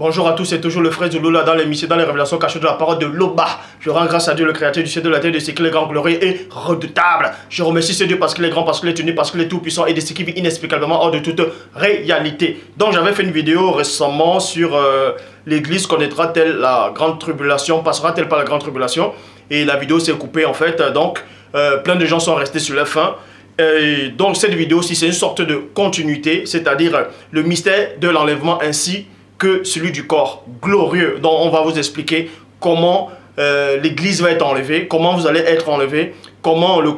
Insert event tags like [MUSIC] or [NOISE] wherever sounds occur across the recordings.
Bonjour à tous, c'est toujours le frère Zouloula dans l'émission, dans les révélations cachées de la parole de Loba. Je rends grâce à Dieu, le créateur du ciel de la terre, de ce qu'il est grand, glorieux et redoutable. Je remercie ce Dieu parce qu'il est grand, parce qu'il est uni, parce qu'il est tout puissant et de ce qui vit inexplicablement hors de toute réalité. Donc j'avais fait une vidéo récemment sur euh, l'église connaîtra-t-elle la grande tribulation, passera-t-elle par la grande tribulation? Et la vidéo s'est coupée en fait, donc euh, plein de gens sont restés sur la fin. Et donc cette vidéo, si c'est une sorte de continuité, c'est-à-dire le mystère de l'enlèvement ainsi que celui du corps glorieux. dont on va vous expliquer comment euh, l'église va être enlevée, comment vous allez être enlevé, comment le,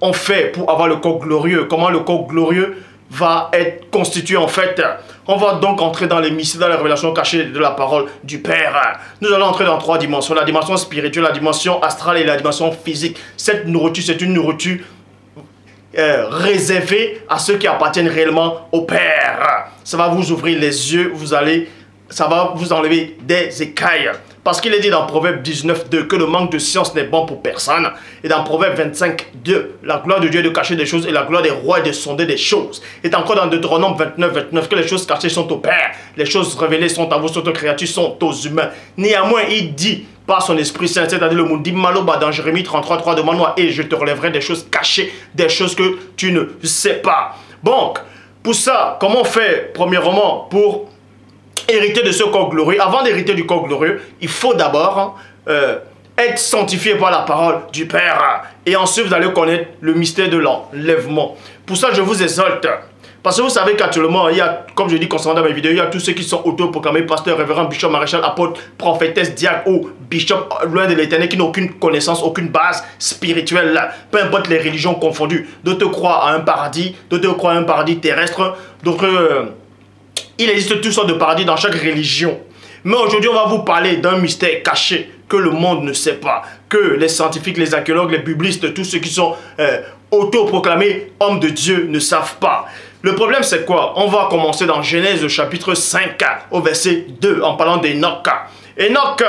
on fait pour avoir le corps glorieux, comment le corps glorieux va être constitué en fait. On va donc entrer dans les mystères, dans les révélations cachées de la parole du Père. Nous allons entrer dans trois dimensions, la dimension spirituelle, la dimension astrale et la dimension physique. Cette nourriture, c'est une nourriture euh, réservée à ceux qui appartiennent réellement au Père. Ça va vous ouvrir les yeux, vous allez ça va vous enlever des écailles. Parce qu'il est dit dans Proverbe 19, 2 que le manque de science n'est bon pour personne. Et dans Proverbe 25, 2, la gloire de Dieu est de cacher des choses et la gloire des rois est de sonder des choses. Et encore dans Deutéronome 29, 29, que les choses cachées sont au Père, les choses révélées sont à vous, aux créatures, sont aux humains. Néanmoins, il dit par son Esprit Saint, c'est-à-dire le monde dit Maloba dans Jérémie 33, 3, demande-moi et je te relèverai des choses cachées, des choses que tu ne sais pas. Donc, pour ça, comment on fait, premièrement, pour hériter de ce corps glorieux, avant d'hériter du corps glorieux, il faut d'abord hein, euh, être sanctifié par la parole du Père. Et ensuite, vous allez connaître le mystère de l'enlèvement. Pour ça, je vous exalte. Parce que vous savez qu'actuellement, il y a, comme je dis concernant dans mes vidéos, il y a tous ceux qui sont autoproclamés pasteur, révérend, bishop, maréchal, apôtre, prophétesse, diacre ou bishop loin de l'éternel qui n'ont aucune connaissance, aucune base spirituelle. Peu importe les religions confondues. D'autres croient à un paradis, d'autres croient à un paradis terrestre, d'autres... Euh, il existe toutes sortes de paradis dans chaque religion. Mais aujourd'hui, on va vous parler d'un mystère caché que le monde ne sait pas, que les scientifiques, les archéologues, les biblistes, tous ceux qui sont euh, autoproclamés hommes de Dieu ne savent pas. Le problème, c'est quoi? On va commencer dans Genèse chapitre 5 au verset 2 en parlant d'Enoch. Enoch,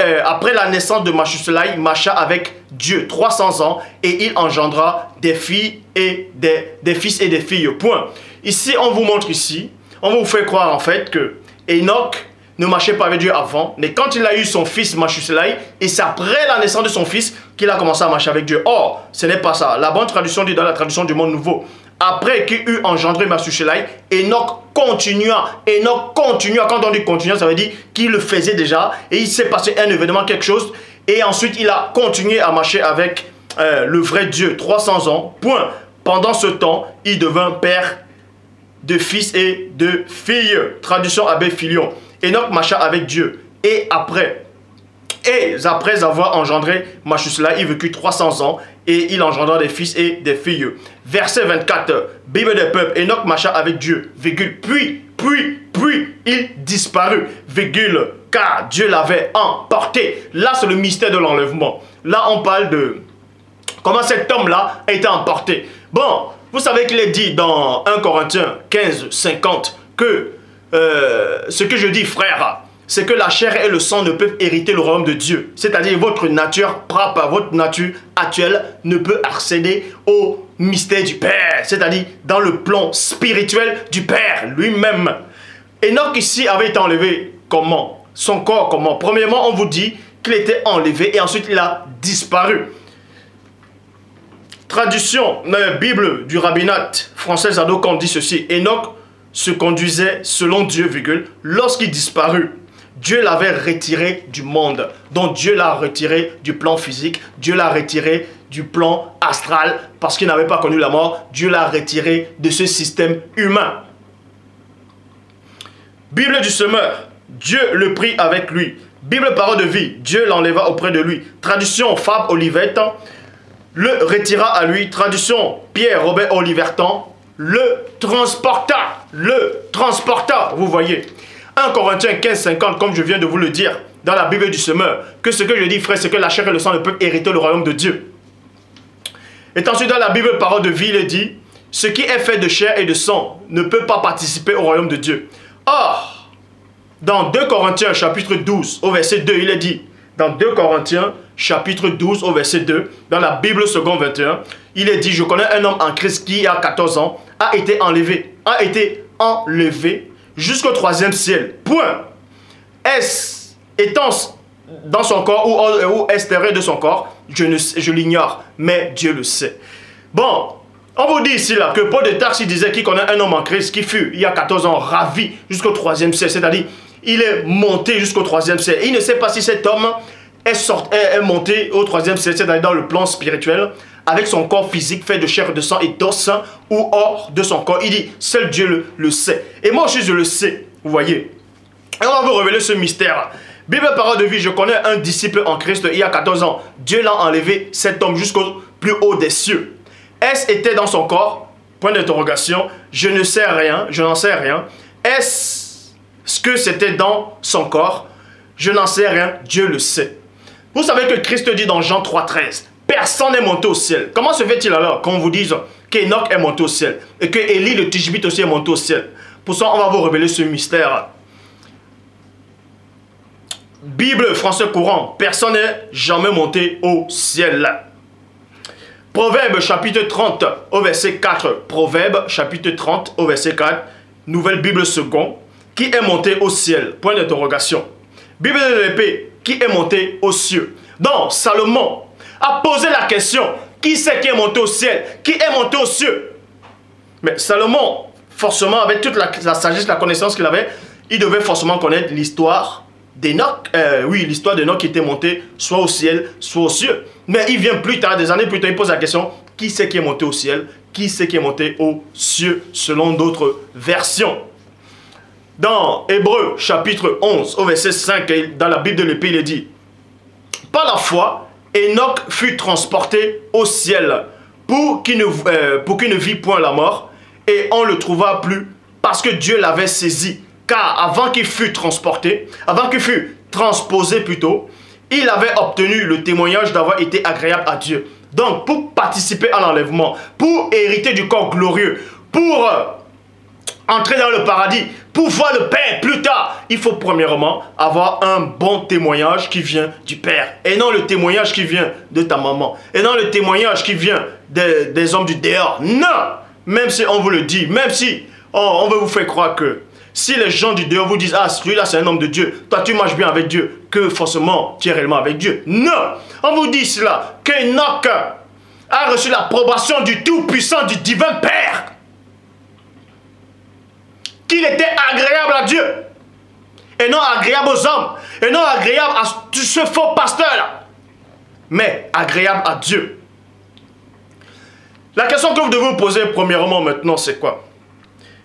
euh, après la naissance de Machuselai, marcha avec Dieu 300 ans et il engendra des filles et des, des fils et des filles. Point. Ici, on vous montre ici on vous fait croire en fait que Enoch ne marchait pas avec Dieu avant, mais quand il a eu son fils Machuselai, et c'est après la naissance de son fils qu'il a commencé à marcher avec Dieu. Or, ce n'est pas ça. La bonne traduction dit dans la traduction du monde nouveau. Après qu'il eut engendré Machuselai, Enoch continua. Enoch continua. Quand on dit continua, ça veut dire qu'il le faisait déjà, et il s'est passé un événement, quelque chose, et ensuite il a continué à marcher avec euh, le vrai Dieu 300 ans. Point. Pendant ce temps, il devint père de fils et de filles. Traduction Abbé Filion. Enoch marcha avec Dieu. Et après, et après avoir engendré Machusla, il vécut 300 ans et il engendra des fils et des filles. Verset 24, Bible des peuples, Enoch marcha avec Dieu, virgule, puis, puis, puis, il disparut, virgule, car Dieu l'avait emporté. Là, c'est le mystère de l'enlèvement. Là, on parle de comment cet homme-là a été emporté. Bon, vous savez qu'il est dit dans 1 Corinthiens 15, 50 que euh, ce que je dis, frère, c'est que la chair et le sang ne peuvent hériter le royaume de Dieu. C'est-à-dire votre nature propre, votre nature actuelle ne peut accéder au mystère du Père. C'est-à-dire dans le plan spirituel du Père lui-même. Enoch ici avait été enlevé comment? Son corps comment? Premièrement, on vous dit qu'il était enlevé et ensuite il a disparu. Traduction la Bible du rabbinat français Zadokan dit ceci. Enoch se conduisait selon Dieu, lorsqu'il disparut. Dieu l'avait retiré du monde. Donc Dieu l'a retiré du plan physique, Dieu l'a retiré du plan astral parce qu'il n'avait pas connu la mort. Dieu l'a retiré de ce système humain. Bible du semeur, Dieu le prit avec lui. Bible parole de vie, Dieu l'enleva auprès de lui. Traduction Fab Olivette, le retira à lui. Traduction Pierre Robert Olivertan, le transporta, le transporta, vous voyez. 1 Corinthiens 15, 50, comme je viens de vous le dire, dans la Bible du semeur, que ce que je dis, frère, c'est que la chair et le sang ne peuvent hériter le royaume de Dieu. Et ensuite, dans la Bible parole de vie, il dit, ce qui est fait de chair et de sang ne peut pas participer au royaume de Dieu. Or, dans 2 Corinthiens chapitre 12, au verset 2, il est dit, dans 2 Corinthiens chapitre 12 au verset 2, dans la Bible second 21, il est dit, je connais un homme en Christ qui, a 14 ans, a été enlevé, a été enlevé jusqu'au troisième ciel. Point. Est-ce étant dans son corps ou, ou est de son corps? Je, ne, je l'ignore, mais Dieu le sait. Bon, on vous dit ici là que Paul de Tarse disait qu'il connaît un homme en Christ qui fut, il y a 14 ans, ravi jusqu'au troisième siècle. C'est-à-dire, il est monté jusqu'au troisième siècle. Il ne sait pas si cet homme est, sorti, est, monté au troisième siècle, dans le plan spirituel, avec son corps physique fait de chair, de sang et d'os, ou hors de son corps. Il dit, seul Dieu le, sait. Et moi aussi, je le sais, vous voyez. Et on va vous révéler ce mystère. Bible parole de vie, je connais un disciple en Christ il y a 14 ans. Dieu l'a enlevé, cet homme, jusqu'au plus haut des cieux. Est-ce était dans son corps? Point d'interrogation. Je ne sais rien, je n'en sais rien. Est-ce ce que c'était dans son corps? Je n'en sais rien, Dieu le sait. Vous savez que Christ dit dans Jean 3,13 Personne n'est monté au ciel. Comment se fait-il alors qu'on vous dise qu'Enoch est monté au ciel et que Élie le Tishbite aussi est monté au ciel? Pour ça, on va vous révéler ce mystère. Bible français courant, personne n'est jamais monté au ciel. Proverbe chapitre 30 au verset 4. Proverbe chapitre 30 au verset 4. Nouvelle Bible second. Qui est monté au ciel? Point d'interrogation. Bible de l'épée. Qui est monté aux cieux Donc, Salomon a posé la question. Qui c'est qui est monté au ciel? Qui est monté aux cieux? Mais Salomon, forcément, avec toute la, sagesse, la connaissance qu'il avait, il devait forcément connaître l'histoire d'Enoch, euh, oui, l'histoire d'Enoch qui était monté soit au ciel, soit aux cieux. Mais il vient plus tard, des années plus tard, il pose la question, qui c'est qui est monté au ciel? Qui c'est qui est monté aux cieux, selon d'autres versions? Dans Hébreu chapitre 11, au verset 5, dans la Bible de l'Épée, il est dit, par la foi, Enoch fut transporté au ciel pour qu'il ne, euh, ne vit point la mort, et on le trouva plus parce que Dieu l'avait saisi car avant qu'il fût transporté, avant qu'il fût transposé plutôt, il avait obtenu le témoignage d'avoir été agréable à Dieu. Donc, pour participer à l'enlèvement, pour hériter du corps glorieux, pour euh, entrer dans le paradis, pour voir le Père plus tard, il faut premièrement avoir un bon témoignage qui vient du Père. Et non le témoignage qui vient de ta maman. Et non le témoignage qui vient des, hommes du dehors. Non Même si on vous le dit, même si on veut vous faire croire que si les gens du dehors vous disent, ah, celui-là c'est un homme de Dieu, toi tu marches bien avec Dieu, que forcément tu es réellement avec Dieu. Non On vous dit cela, qu'Enoch a reçu l'approbation du Tout-Puissant, du Divin Père. Qu'il était agréable à Dieu. Et non agréable aux hommes. Et non agréable à ce faux pasteur-là. Mais agréable à Dieu. La question que vous devez vous poser premièrement maintenant, c'est quoi?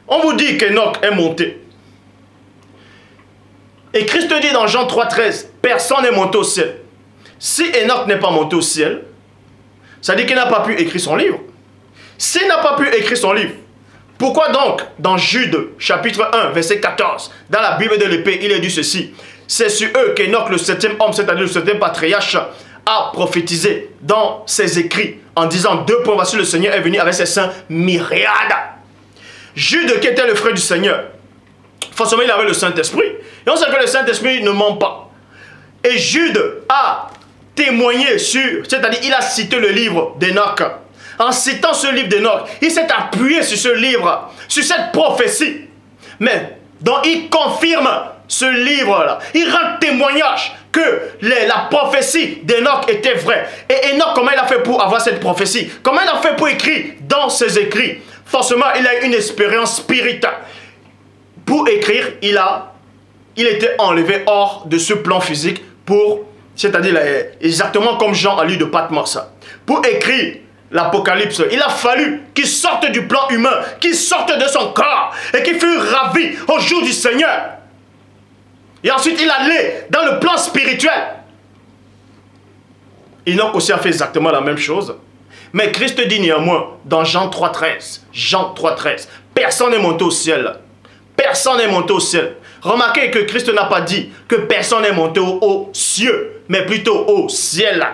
On vous dit qu'Enoch est monté. Et Christ dit dans Jean 3,13, personne n'est monté au ciel. Si Enoch n'est pas monté au ciel, ça dit qu'il n'a pas pu écrire son livre. S'il n'a pas pu écrire son livre, pourquoi donc dans Jude chapitre 1 verset 14, dans la Bible de l'épée, il est dit ceci, c'est sur eux qu'Enoch le septième homme, c'est-à-dire le septième patriarche, a prophétisé dans ses écrits en disant deux voici le Seigneur est venu avec ses saints myriades. Jude qui était le frère du Seigneur, forcément il avait le Saint-Esprit. Et on sait que le Saint-Esprit ne ment pas. Et Jude a témoigné sur, c'est-à-dire il a cité le livre d'Enoch. En citant ce livre d'Enoch, il s'est appuyé sur ce livre, sur cette prophétie. Mais dont il confirme ce livre-là. Il rend témoignage que la prophétie d'Enoch était vraie. Et Enoch, comment il a fait pour avoir cette prophétie? Comment il a fait pour écrire dans ses écrits? Forcément, il a une expérience spirituelle. Pour écrire, il a, il était enlevé hors de ce plan physique pour, c'est-à-dire exactement comme Jean a lu de Patmos. Pour écrire l'Apocalypse, il a fallu qu'il sorte du plan humain, qu'il sorte de son corps et qu'il fût ravi au jour du Seigneur. Et ensuite, il allait dans le plan spirituel. Enoch aussi fait exactement la même chose. Mais Christ dit néanmoins dans Jean 3.13, Jean 3.13, personne n'est monté au ciel. Personne n'est monté au ciel. Remarquez que Christ n'a pas dit que personne n'est monté aux cieux, mais plutôt au ciel.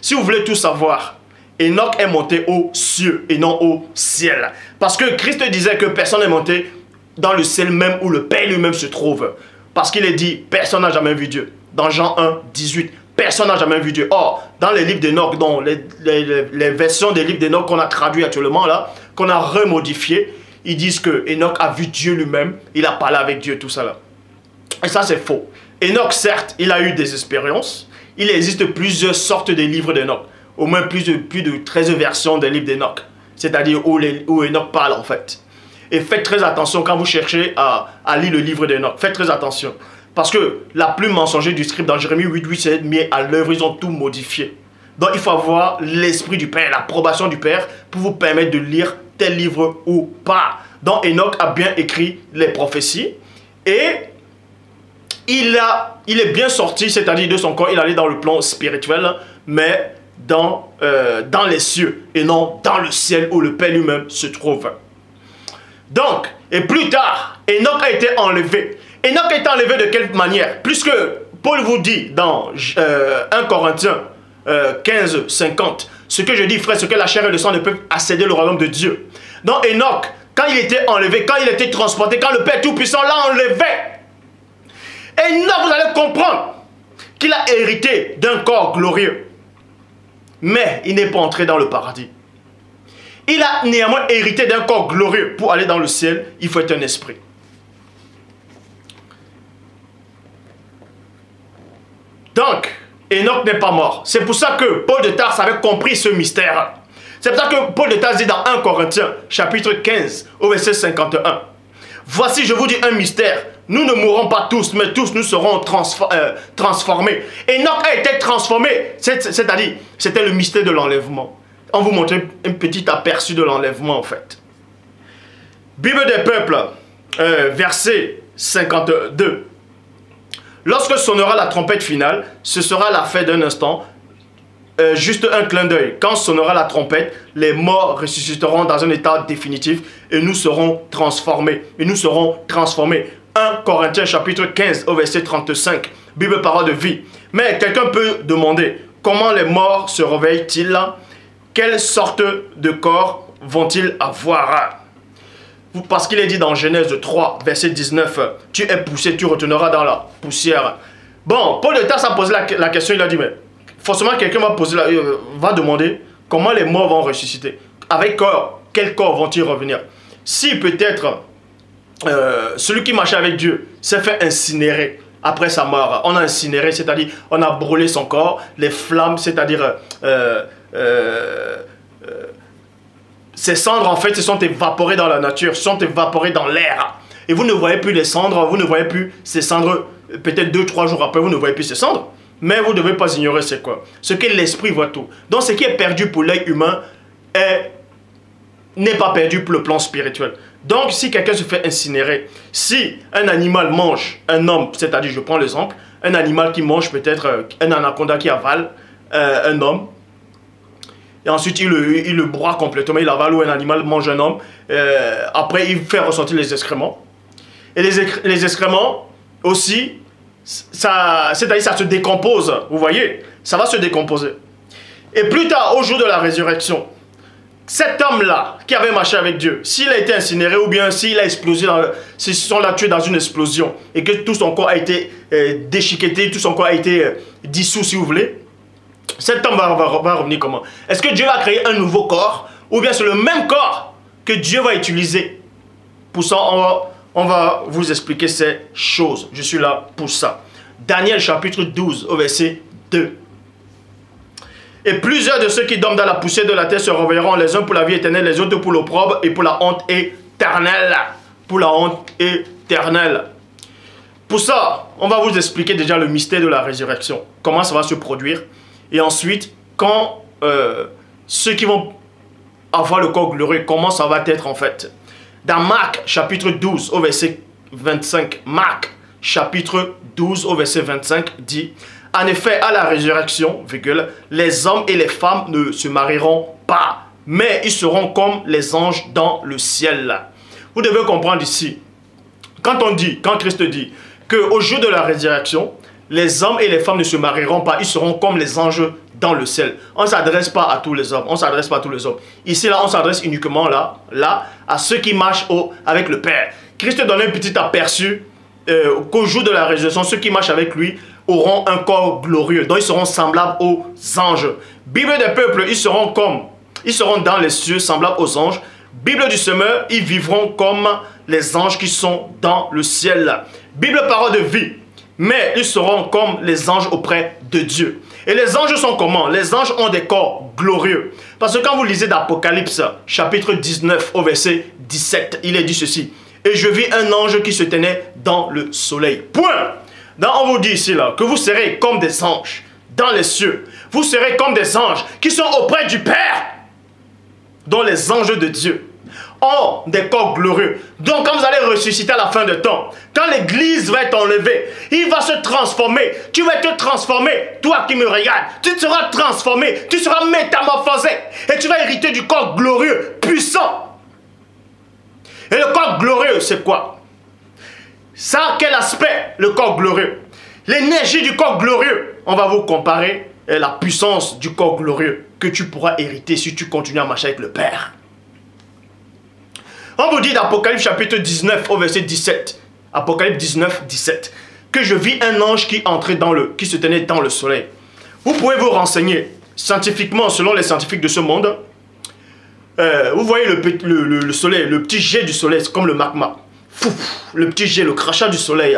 Si vous voulez tout savoir, Enoch est monté aux cieux et non au ciel. Parce que Christ disait que personne n'est monté dans le ciel même où le Père lui-même se trouve. Parce qu'il est dit, personne n'a jamais vu Dieu. Dans Jean 1, 18, Personne n'a jamais vu Dieu. Or, dans les livres d'Enoch, dans les, versions des livres d'Enoch qu'on a traduit actuellement là, qu'on a remodifié, ils disent que Enoch a vu Dieu lui-même, il a parlé avec Dieu, tout ça là. Et ça c'est faux. Enoch, certes, il a eu des expériences. Il existe plusieurs sortes de livres d'Enoch. Au moins plus de, plus de 13 versions des livres d'Enoch. C'est-à-dire où, où Enoch parle en fait. Et faites très attention quand vous cherchez à, à lire le livre d'Enoch. Faites très attention. Parce que la plume mensonger du script dans Jérémie 8, 8, 7 mis à l'œuvre, ils ont tout modifié. Donc il faut avoir l'esprit du Père, l'approbation du Père pour vous permettre de lire tel livre ou pas. Donc Enoch a bien écrit les prophéties et il, a, il est bien sorti, c'est-à-dire de son corps, il allait dans le plan spirituel, mais dans, euh, dans les cieux et non dans le ciel où le Père lui-même se trouve. Donc, et plus tard, Enoch a été enlevé. Enoch a été enlevé de quelle manière Puisque Paul vous dit dans 1 euh, Corinthiens 15, euh, 50, ce que je dis, frère, c'est que la chair et le sang ne peuvent accéder au royaume de Dieu. Donc Enoch, quand il était enlevé, quand il était transporté, quand le Père Tout-Puissant l'a enlevé, Enoch, vous allez comprendre qu'il a hérité d'un corps glorieux. Mais il n'est pas entré dans le paradis. Il a néanmoins hérité d'un corps glorieux. Pour aller dans le ciel, il faut être un esprit. Donc, Enoch n'est pas mort. C'est pour ça que Paul de Tarse avait compris ce mystère. C'est pour ça que Paul de Tarse dit dans 1 Corinthiens, chapitre 15, au verset 51. Voici, je vous dis un mystère. Nous ne mourrons pas tous, mais tous nous serons euh, transformés. Enoch a été transformé, c'est-à-dire, c'était le mystère de l'enlèvement. On vous montre un petit aperçu de l'enlèvement, en fait. Bible des peuples, euh, verset 52. Lorsque sonnera la trompette finale, ce sera la fin d'un instant, euh, juste un clin d'œil. Quand sonnera la trompette, les morts ressusciteront dans un état définitif et nous serons transformés. Et nous serons transformés. 1 Corinthiens chapitre 15 au verset 35. Bible parole de vie. Mais quelqu'un peut demander comment les morts se réveillent-ils? Quelle sorte de corps vont-ils avoir? Parce qu'il est dit dans Genèse 3, verset 19, tu es poussé, tu retourneras dans la poussière. Bon, Paul de Tarse a posé la, question, il a dit, mais forcément quelqu'un va, poser euh, va demander comment les morts vont ressusciter. Avec corps, quel corps vont-ils revenir? Si peut-être euh, celui qui marchait avec Dieu s'est fait incinérer après sa mort, on a incinéré, c'est-à-dire on a brûlé son corps, les flammes, c'est-à-dire... Euh, ces cendres, en fait, se sont évaporées dans la nature, se sont évaporées dans l'air. Et vous ne voyez plus les cendres, vous ne voyez plus ces cendres, peut-être deux, trois jours après, vous ne voyez plus ces cendres. Mais vous ne devez pas ignorer c'est quoi? Ce que l'esprit voit tout. Donc ce qui est perdu pour l'œil humain n'est pas perdu pour le plan spirituel. Donc si quelqu'un se fait incinérer, si un animal mange un homme, c'est-à-dire je prends l'exemple, un animal qui mange peut-être euh, un anaconda qui avale euh, un homme, et ensuite il le, il le broie complètement, il avale ou un animal mange un homme. Euh, après, il fait ressortir les excréments. Et les, les excréments aussi, ça, c'est-à-dire ça se décompose, vous voyez, ça va se décomposer. Et plus tard, au jour de la résurrection, cet homme-là qui avait marché avec Dieu, s'il a été incinéré ou bien s'il a explosé, s'ils sont tués dans une explosion et que tout son corps a été euh, déchiqueté, tout son corps a été euh, dissous si vous voulez, cet homme va, revenir comment? Est-ce que Dieu va créer un nouveau corps Ou bien c'est le même corps que Dieu va utiliser Pour ça, on va, vous expliquer ces choses. Je suis là pour ça. Daniel chapitre 12 au verset 2. Et plusieurs de ceux qui dorment dans la poussière de la terre se réveilleront les uns pour la vie éternelle, les autres pour l'opprobre et pour la honte éternelle. Pour la honte éternelle. Pour ça, on va vous expliquer déjà le mystère de la résurrection. Comment ça va se produire et ensuite, quand euh, ceux qui vont avoir le corps glorieux, comment ça va être en fait Dans Marc chapitre 12 au verset 25, Marc chapitre 12 au verset 25 dit En effet, à la résurrection, les hommes et les femmes ne se marieront pas, mais ils seront comme les anges dans le ciel. Vous devez comprendre ici, quand on dit, quand Christ dit qu'au jour de la résurrection, les hommes et les femmes ne se marieront pas, ils seront comme les anges dans le ciel. On ne s'adresse pas à tous les hommes, on s'adresse pas à tous les hommes. Ici, là, on s'adresse uniquement là, là, à ceux qui marchent au, avec le Père. Christ donne un petit aperçu euh, qu'au jour de la résurrection, ceux qui marchent avec lui auront un corps glorieux, donc ils seront semblables aux anges. Bible des peuples, ils seront comme, ils seront dans les cieux, semblables aux anges. Bible du semeur, ils vivront comme les anges qui sont dans le ciel. Bible parole de vie, mais ils seront comme les anges auprès de Dieu. Et les anges sont comment? Les anges ont des corps glorieux. Parce que quand vous lisez d'Apocalypse, chapitre 19 au verset 17, il est dit ceci. Et je vis un ange qui se tenait dans le soleil. Point. Donc on vous dit ici là que vous serez comme des anges dans les cieux. Vous serez comme des anges qui sont auprès du Père, dont les anges de Dieu des corps glorieux. Donc quand vous allez ressusciter à la fin de temps, quand l'église va être enlevée, il va se transformer. Tu vas te transformer, toi qui me regardes. Tu seras transformé, tu seras métamorphosé. Et tu vas hériter du corps glorieux, puissant. Et le corps glorieux, c'est quoi? Ça, quel aspect, le corps glorieux? L'énergie du corps glorieux. On va vous comparer la puissance du corps glorieux que tu pourras hériter si tu continues à marcher avec le Père. On vous dit d'Apocalypse chapitre 19 au verset 17. Apocalypse 19, 17. Que je vis un ange qui entrait dans le, qui se tenait dans le soleil. Vous pouvez vous renseigner scientifiquement, selon les scientifiques de ce monde. Euh, vous voyez le, le, soleil, le petit jet du soleil, c'est comme le magma. le petit jet, le crachat du soleil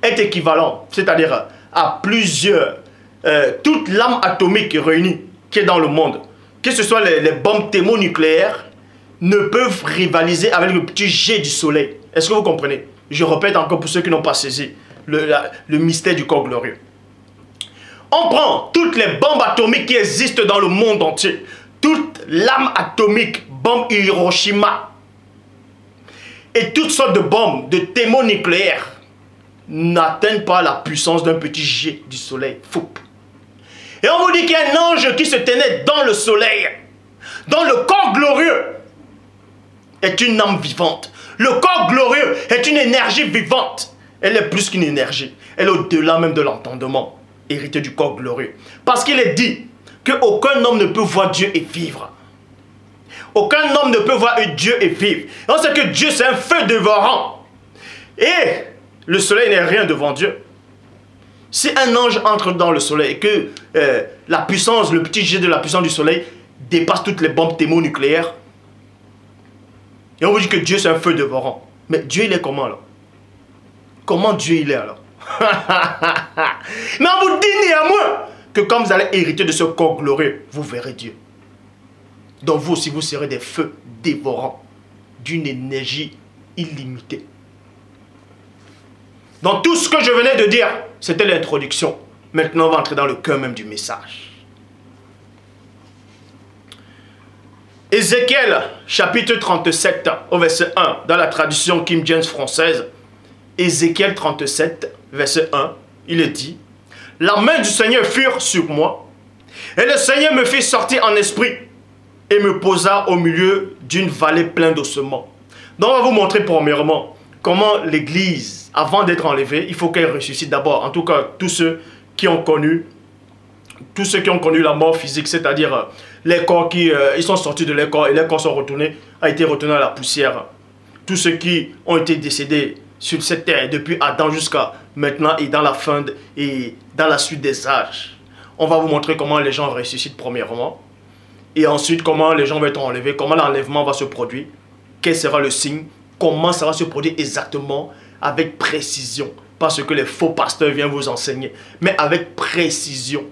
est équivalent, c'est-à-dire à plusieurs, euh, toute l'âme atomique réunie qui est dans le monde, que ce soit les, les bombes thermonucléaires, ne peuvent rivaliser avec le petit jet du soleil. Est-ce que vous comprenez? Je répète encore pour ceux qui n'ont pas saisi le, mystère du corps glorieux. On prend toutes les bombes atomiques qui existent dans le monde entier, toute l'âme atomique, bombe Hiroshima, et toutes sortes de bombes, de thermonucléaires, n'atteignent pas la puissance d'un petit jet du soleil. Fou. Et on vous dit qu'il y a un ange qui se tenait dans le soleil, dans le corps glorieux est une âme vivante. Le corps glorieux est une énergie vivante. Elle est plus qu'une énergie. Elle est au-delà même de l'entendement, hérité du corps glorieux. Parce qu'il est dit qu'aucun homme ne peut voir Dieu et vivre. Aucun homme ne peut voir Dieu et vivre. On sait que Dieu, c'est un feu dévorant. Et le soleil n'est rien devant Dieu. Si un ange entre dans le soleil et que euh, la puissance, le petit jet de la puissance du soleil dépasse toutes les bombes thermonucléaires, et on vous dit que Dieu c'est un feu dévorant. Mais Dieu il est comment alors? Comment Dieu il est alors? [LAUGHS] Mais on vous dit néanmoins que quand vous allez hériter de ce corps glorieux, vous verrez Dieu. Donc vous aussi, vous serez des feux dévorants d'une énergie illimitée. Donc tout ce que je venais de dire, c'était l'introduction. Maintenant, on va entrer dans le cœur même du message. Ézéchiel chapitre 37 au verset 1 dans la traduction Kim James française. Ézéchiel 37 verset 1, il est dit La main du Seigneur fut sur moi et le Seigneur me fit sortir en esprit et me posa au milieu d'une vallée pleine d'ossements. Donc on va vous montrer premièrement comment l'église, avant d'être enlevée, il faut qu'elle ressuscite d'abord. En tout cas, tous ceux qui ont connu tous ceux qui ont connu la mort physique, c'est-à-dire euh, les corps qui euh, ils sont sortis de leur corps et les corps sont retournés, a été retournés à la poussière. Tous ceux qui ont été décédés sur cette terre depuis Adam jusqu'à maintenant et dans la fin et dans la suite des âges. On va vous montrer comment les gens ressuscitent premièrement et ensuite comment les gens vont être enlevés, comment l'enlèvement va se produire, quel sera le signe, comment ça va se produire exactement avec précision parce que les faux pasteurs viennent vous enseigner, mais avec précision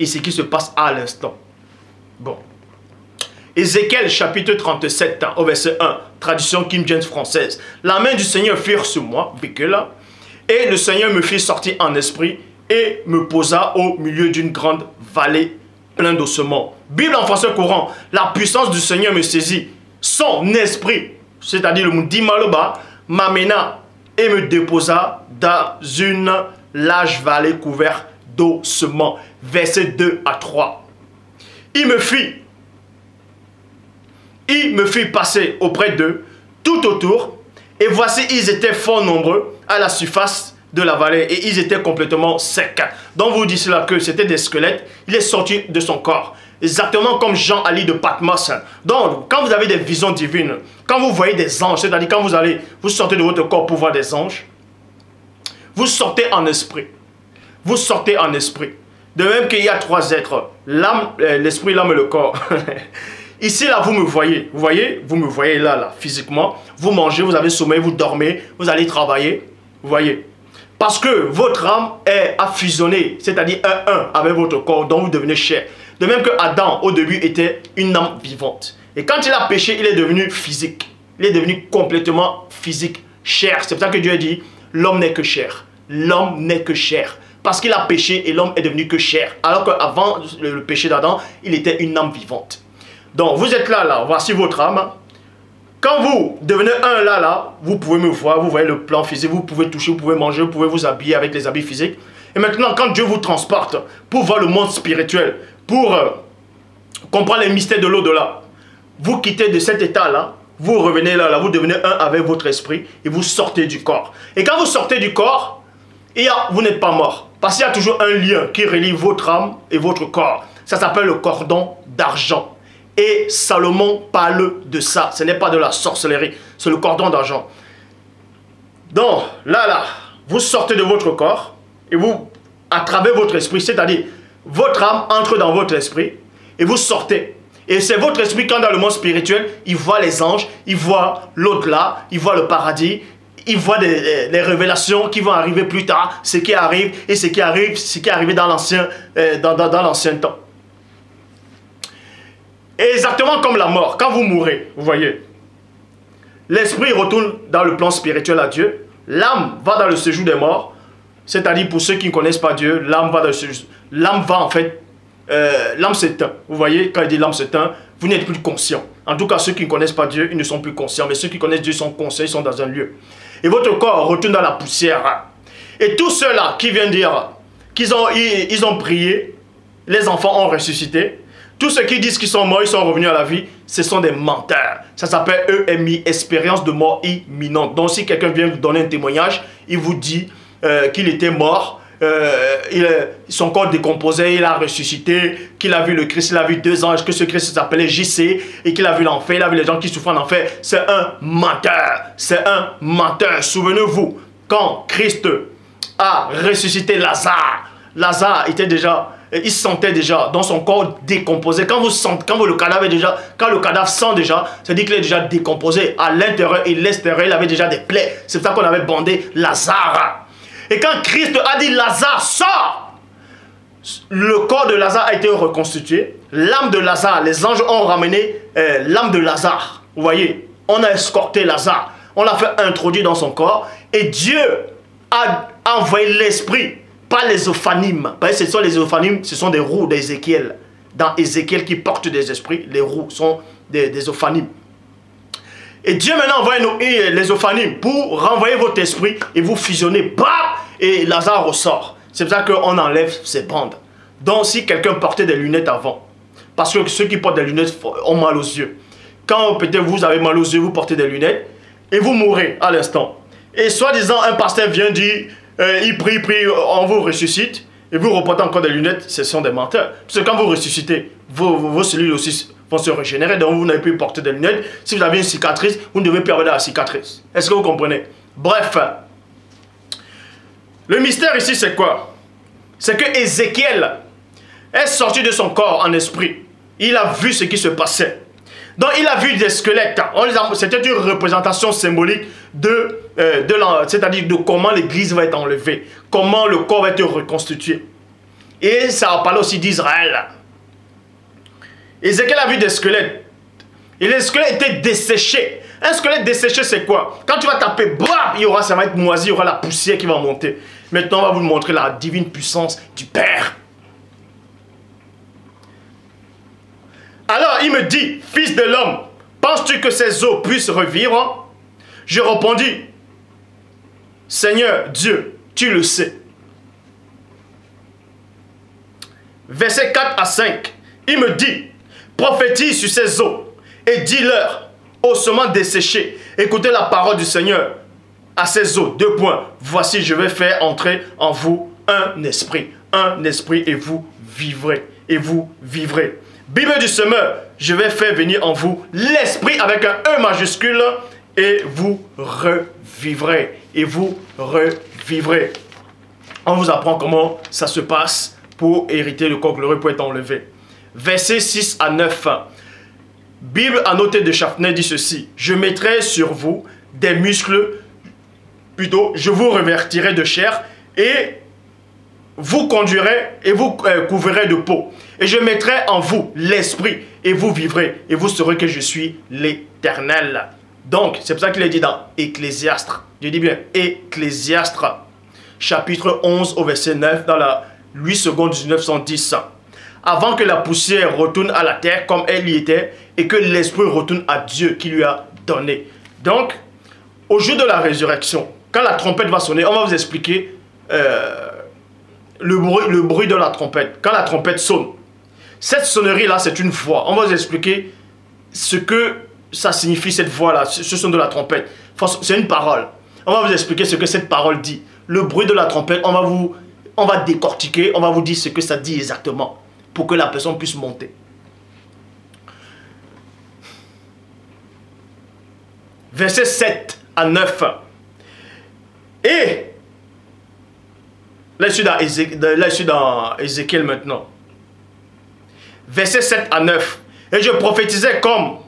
et ce qui se passe à l'instant. Bon. Ézéchiel chapitre 37 au verset 1, tradition Kim James française. La main du Seigneur fut sur moi, là, et le Seigneur me fit sortir en esprit et me posa au milieu d'une grande vallée pleine d'ossements. Bible en français courant, la puissance du Seigneur me saisit. Son esprit, c'est-à-dire le Mundimaloba, m'amena et me déposa dans une large vallée couverte d'ossements verset 2 à 3. Il me fit, il me fit passer auprès d'eux, tout autour, et voici, ils étaient fort nombreux à la surface de la vallée, et ils étaient complètement secs. Donc vous dites là que c'était des squelettes, il est sorti de son corps. Exactement comme Jean Ali de Patmos. Donc, quand vous avez des visions divines, quand vous voyez des anges, c'est-à-dire quand vous allez, vous sortez de votre corps pour voir des anges, vous sortez en esprit. Vous sortez en esprit. De même qu'il y a trois êtres, l'âme, euh, l'esprit, l'âme et le corps. [LAUGHS] Ici, là, vous me voyez. Vous voyez? Vous me voyez là, là, physiquement. Vous mangez, vous avez sommeil, vous dormez, vous allez travailler. Vous voyez? Parce que votre âme est à c'est-à-dire un un avec votre corps, dont vous devenez chair. De même que Adam, au début, était une âme vivante. Et quand il a péché, il est devenu physique. Il est devenu complètement physique, chair. C'est pour ça que Dieu a dit, l'homme n'est que chair. L'homme n'est que chair. Parce qu'il a péché et l'homme est devenu que chair. Alors qu'avant le péché d'Adam, il était une âme vivante. Donc, vous êtes là, là. Voici votre âme. Quand vous devenez un là, là, vous pouvez me voir, vous voyez le plan physique, vous pouvez toucher, vous pouvez manger, vous pouvez vous habiller avec les habits physiques. Et maintenant, quand Dieu vous transporte pour voir le monde spirituel, pour euh, comprendre les mystères de l'au-delà, vous quittez de cet état-là, vous revenez là, là, vous devenez un avec votre esprit et vous sortez du corps. Et quand vous sortez du corps, vous n'êtes pas mort. Parce qu'il y a toujours un lien qui relie votre âme et votre corps. Ça s'appelle le cordon d'argent. Et Salomon parle de ça. Ce n'est pas de la sorcellerie, c'est le cordon d'argent. Donc, là, là, vous sortez de votre corps et vous, à votre esprit, c'est-à-dire votre âme entre dans votre esprit et vous sortez. Et c'est votre esprit quand dans le monde spirituel, il voit les anges, il voit l'au-delà, il voit le paradis, il voit des, révélations qui vont arriver plus tard, ce qui arrive et ce qui arrive, ce qui est arrivé dans l'ancien euh, dans, dans, dans temps. Exactement comme la mort, quand vous mourrez, vous voyez, l'esprit retourne dans le plan spirituel à Dieu, l'âme va dans le séjour des morts, c'est-à-dire pour ceux qui ne connaissent pas Dieu, l'âme va dans le séjour, l'âme va en fait, euh, l'âme s'éteint. Vous voyez, quand il dit l'âme s'éteint, vous n'êtes plus conscient. En tout cas, ceux qui ne connaissent pas Dieu, ils ne sont plus conscients, mais ceux qui connaissent Dieu sont conscients, ils sont dans un lieu. Et votre corps retourne dans la poussière. Et tous ceux-là qui viennent dire qu'ils ont, ils ont prié, les enfants ont ressuscité, tous ceux qui disent qu'ils sont morts, ils sont revenus à la vie, ce sont des menteurs. Ça s'appelle EMI, expérience de mort imminente. Donc si quelqu'un vient vous donner un témoignage, il vous dit euh, qu'il était mort, euh, il, son corps décomposé, il a ressuscité, qu'il a vu le Christ, il a vu deux anges, que ce Christ s'appelait JC, et qu'il a vu l'enfer, il a vu les gens qui souffrent en enfer. C'est un menteur, c'est un menteur. Souvenez-vous, quand Christ a ressuscité Lazare, Lazare était déjà il sentait déjà dans son corps décomposé. Quand vous sentez, quand vous le cadavre déjà, quand le cadavre sent déjà, ça dit qu'il est déjà décomposé à l'intérieur et l'extérieur. Il avait déjà des plaies. C'est ça qu'on avait bandé Lazare. Et quand Christ a dit Lazare sort, le corps de Lazare a été reconstitué. L'âme de Lazare, les anges ont ramené euh, l'âme de Lazare. Vous voyez, on a escorté Lazare. On l'a fait introduire dans son corps. Et Dieu a envoyé l'esprit pas les ophanimes. Parce que ce sont les ophanimes, ce sont des roues d'Ézéchiel. Dans Ézéchiel qui porte des esprits, les roues sont des, des. Et Dieu maintenant envoie les ophanimes pour renvoyer votre esprit et vous fusionner. Bam Et Lazare ressort. C'est pour ça qu'on enlève ses bandes. Donc si quelqu'un portait des lunettes avant, parce que ceux qui portent des lunettes ont mal aux yeux. Quand peut-être vous avez mal aux yeux, vous portez des lunettes et vous mourrez à l'instant. Et soi-disant, un pasteur vient dire euh, il prie, prie, on vous ressuscite, et vous reportez encore des lunettes, ce sont des menteurs. Parce que quand vous ressuscitez, vos, cellules aussi vont se régénérer, donc vous n'avez plus porter des lunettes. Si vous avez une cicatrice, vous ne devez plus avoir la cicatrice. Est-ce que vous comprenez? Bref, le mystère ici, c'est quoi? C'est que Ézéchiel est sorti de son corps en esprit. Il a vu ce qui se passait. Donc il a vu des squelettes. C'était une représentation symbolique de, euh, de c'est-à-dire de comment l'église va être enlevée, comment le corps va être reconstitué. Et ça a parlé aussi d'Israël. Ézéchiel a vu des squelettes. Et les squelettes étaient desséchés. Un squelette desséché, c'est quoi? Quand tu vas taper, bam, il y aura, ça va être moisi, il y aura la poussière qui va monter. Maintenant, on va vous montrer la divine puissance du Père. Alors il me dit, fils de l'homme, penses-tu que ces eaux puissent revivre? Je répondis, Seigneur Dieu, tu le sais. Verset 4 à 5, il me dit, prophétise sur ces eaux et dis-leur, ossements desséchés, écoutez la parole du Seigneur à ces eaux. Deux points. Voici, je vais faire entrer en vous un esprit. Un esprit et vous vivrez. Et vous vivrez. Bible du semeur, je vais faire venir en vous l'esprit avec un E majuscule et vous revivrez. Et vous revivrez. On vous apprend comment ça se passe pour hériter le corps glorieux pour être enlevé. Verset 6 à 9. Bible annotée de Chaffner dit ceci. Je mettrai sur vous des muscles plutôt, je vous revertirai de chair et vous conduirez et vous euh, couvrirez de peau. Et je mettrai en vous l'esprit et vous vivrez et vous saurez que je suis l'éternel. Donc, c'est pour ça qu'il est dit dans Ecclésiastre. Je dis bien Ecclésiastre, chapitre 11 au verset 9, dans la 8 secondes 1910. Avant que la poussière retourne à la terre comme elle y était et que l'esprit retourne à Dieu qui lui a donné. Donc, au jour de la résurrection, quand la trompette va sonner, on va vous expliquer euh, le, bruit, le bruit de la trompette. Quand la trompette sonne, cette sonnerie-là, c'est une voix. On va vous expliquer ce que ça signifie, cette voix-là, ce son de la trompette. C'est une parole. On va vous expliquer ce que cette parole dit. Le bruit de la trompette, on va vous on va décortiquer, on va vous dire ce que ça dit exactement pour que la personne puisse monter. Verset 7 à 9. Et là, je suis dans Ézéchiel maintenant. Verset 7 à 9. Et je prophétisais comme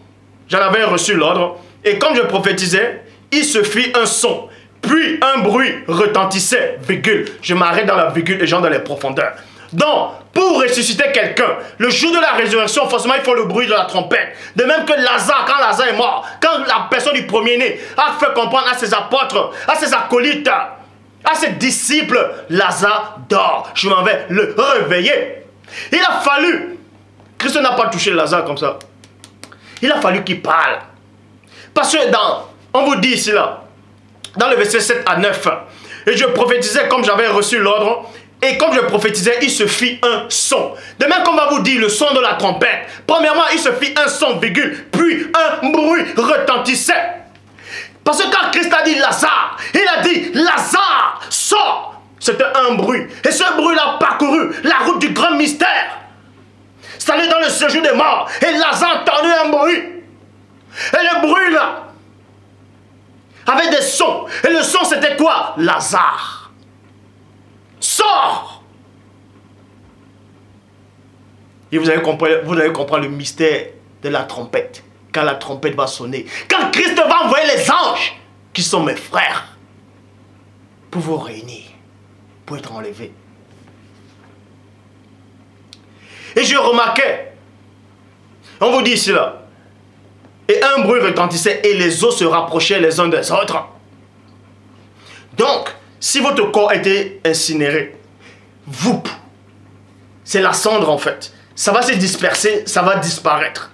j'en avais reçu l'ordre. Et comme je prophétisais, il se fit un son. Puis un bruit retentissait, virgule. Je m'arrête dans la virgule et j'entre dans les profondeurs. Donc, pour ressusciter quelqu'un, le jour de la résurrection, forcément, il faut le bruit de la trompette. De même que Lazare, quand Lazare est mort, quand la personne du premier-né a fait comprendre à ses apôtres, à ses acolytes, à ses disciples, Lazare dort. Je m'en vais le réveiller. Il a fallu. Christ n'a pas touché Lazare comme ça. Il a fallu qu'il parle. Parce que dans, on vous dit ici là, dans le verset 7 à 9, et je prophétisais comme j'avais reçu l'ordre, et comme je prophétisais, il se fit un son. Demain, comme on va vous dire le son de la trompette. Premièrement, il se fit un son, virgule, puis un bruit retentissait. Parce que quand Christ a dit Lazare, il a dit Lazare, sort. C'était un bruit. Et ce bruit-là parcouru la route du grand mystère. Allé dans le séjour des morts. Et Lazare entendait un bruit. Et le bruit là, avait des sons. Et le son c'était quoi? Lazare. Sors Et vous allez comprendre, le mystère de la trompette. Quand la trompette va sonner. Quand Christ va envoyer les anges, qui sont mes frères, pour vous réunir, pour être enlevés. Et je remarquais, on vous dit cela, et un bruit retentissait et les os se rapprochaient les uns des autres. Donc, si votre corps était incinéré, vous, c'est la cendre en fait. Ça va se disperser, ça va disparaître.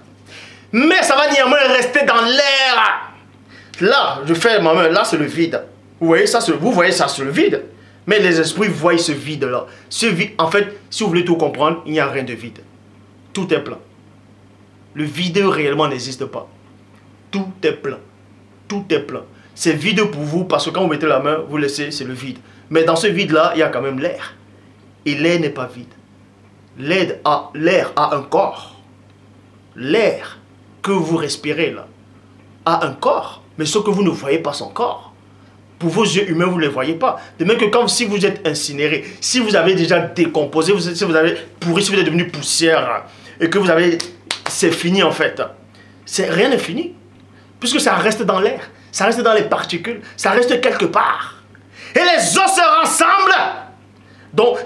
Mais ça va néanmoins rester dans l'air. Là, je fais ma main, là c'est le vide. Vous voyez ça, vous voyez ça sur le vide. Mais les esprits voient ce vide-là. Ce vide, en fait, si vous voulez tout comprendre, il n'y a rien de vide. Tout est plein. Le vide réellement n'existe pas. Tout est plein. Tout est plein c'est vide pour vous parce que quand vous mettez la main, vous laissez, c'est le vide. Mais dans ce vide-là, il y a quand même l'air. Et l'air n'est pas vide. L'air a, a un corps. L'air que vous respirez là a un corps, mais ce que vous ne voyez pas son corps. Pour vos yeux humains, vous ne le voyez pas. De même que quand si vous êtes incinéré, si vous avez déjà décomposé, si vous avez pourri, si vous êtes devenu poussière, et que vous avez... C'est fini en fait. Rien n'est fini. Puisque ça reste dans l'air ça reste dans les particules, ça reste quelque part. Et les os se rassemblent. Donc,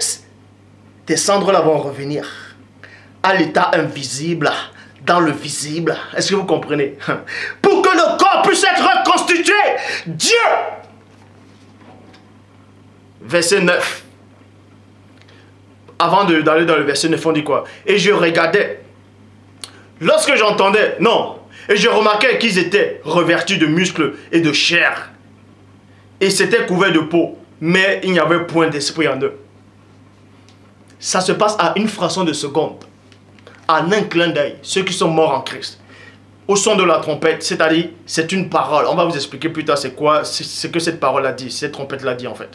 tes cendres là vont revenir à l'état invisible, dans le visible. Est-ce que vous comprenez? [LAUGHS] Pour que le corps puisse être reconstitué, Dieu. Verset 9. Avant d'aller dans le verset 9, on dit quoi? Et je regardais. Lorsque j'entendais, non, et je remarquais qu'ils étaient revêtus de muscles et de chair. Et c'était couvert de peau, mais il n'y avait point d'esprit en eux. Ça se passe à une fraction de seconde, en un clin d'œil, ceux qui sont morts en Christ. Au son de la trompette, c'est-à-dire, c'est une parole. On va vous expliquer plus tard c'est quoi, ce que cette parole a dit, cette trompette l'a dit en fait.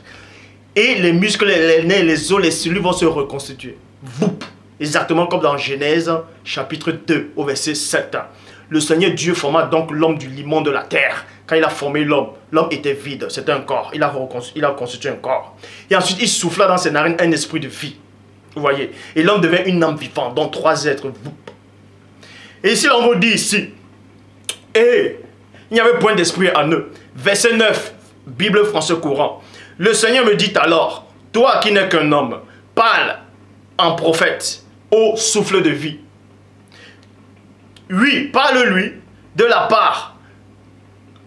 Et les muscles, les nez, les os, les cellules vont se reconstituer. Voup Exactement comme dans Genèse chapitre 2 au verset 7 le Seigneur Dieu forma donc l'homme du limon de la terre. Quand il a formé l'homme, l'homme était vide, c'était un corps. Il a, il a constitué un corps. Et ensuite, il souffla dans ses narines un esprit de vie. Vous voyez Et l'homme devint une âme vivante, dont trois êtres. Et ici, on vous dit ici, et il n'y avait point d'esprit en eux. Verset 9, Bible français courant. Le Seigneur me dit alors, toi qui n'es qu'un homme, parle en prophète au souffle de vie. Oui, parle-lui de la part,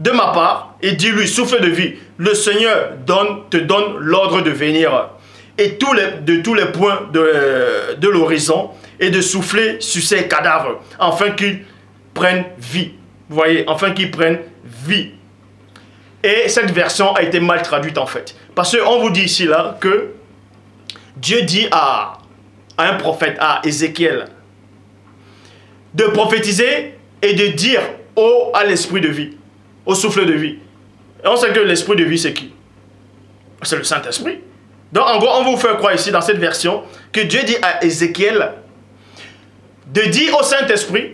de ma part, et dis-lui, souffle de vie, le Seigneur donne, te donne l'ordre de venir et tous les, de tous les points de, de l'horizon et de souffler sur ces cadavres, afin qu'ils prennent vie. Vous voyez, afin qu'ils prennent vie. Et cette version a été mal traduite en fait. Parce qu'on vous dit ici là que Dieu dit à, à un prophète, à Ézéchiel, de prophétiser et de dire au, à l'esprit de vie, au souffle de vie. Et on sait que l'esprit de vie, c'est qui? C'est le Saint-Esprit. Donc, en gros, on vous fait croire ici, dans cette version, que Dieu dit à Ézéchiel de dire au Saint-Esprit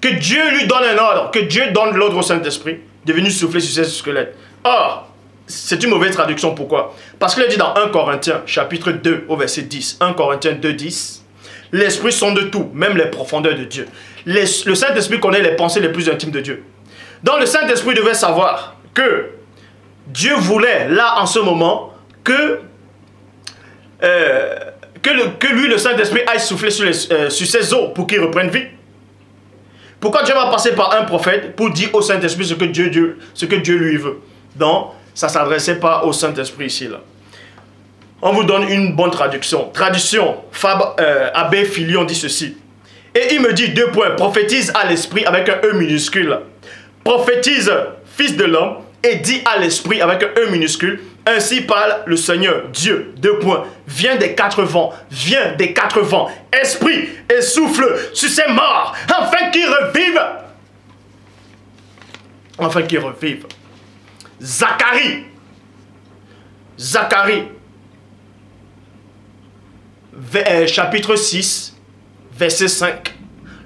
que Dieu lui donne un ordre, que Dieu donne l'ordre au Saint-Esprit de venir souffler sur ses squelettes. Or, c'est une mauvaise traduction. Pourquoi? Parce qu'il dit dans 1 Corinthiens, chapitre 2, au verset 10. 1 Corinthiens 2, 10. L'Esprit sont de tout, même les profondeurs de Dieu. le Saint-Esprit connaît les pensées les plus intimes de Dieu. Donc le Saint-Esprit devait savoir que Dieu voulait, là, en ce moment, que, euh, que, le, que, lui, le Saint-Esprit, aille souffler sur, euh, sur ses os pour qu'il reprenne vie. Pourquoi Dieu va passer par un prophète pour dire au Saint-Esprit ce, que Dieu, Dieu, ce que Dieu lui veut? Donc, ça ne s'adressait pas au Saint-Esprit ici. Là. On vous donne une bonne traduction. Traduction, Fab, euh, Abbé Filion dit ceci. Et il me dit deux points. Prophétise à l'esprit avec un E minuscule. Prophétise, fils de l'homme, et dit à l'esprit avec un E minuscule. Ainsi parle le Seigneur, Dieu, deux points. Viens des quatre vents, viens des quatre vents. Esprit et souffle sur ces morts, afin qu'ils revivent. Afin qu'ils revivent. Zacharie. Zacharie euh, chapitre 6, verset 5.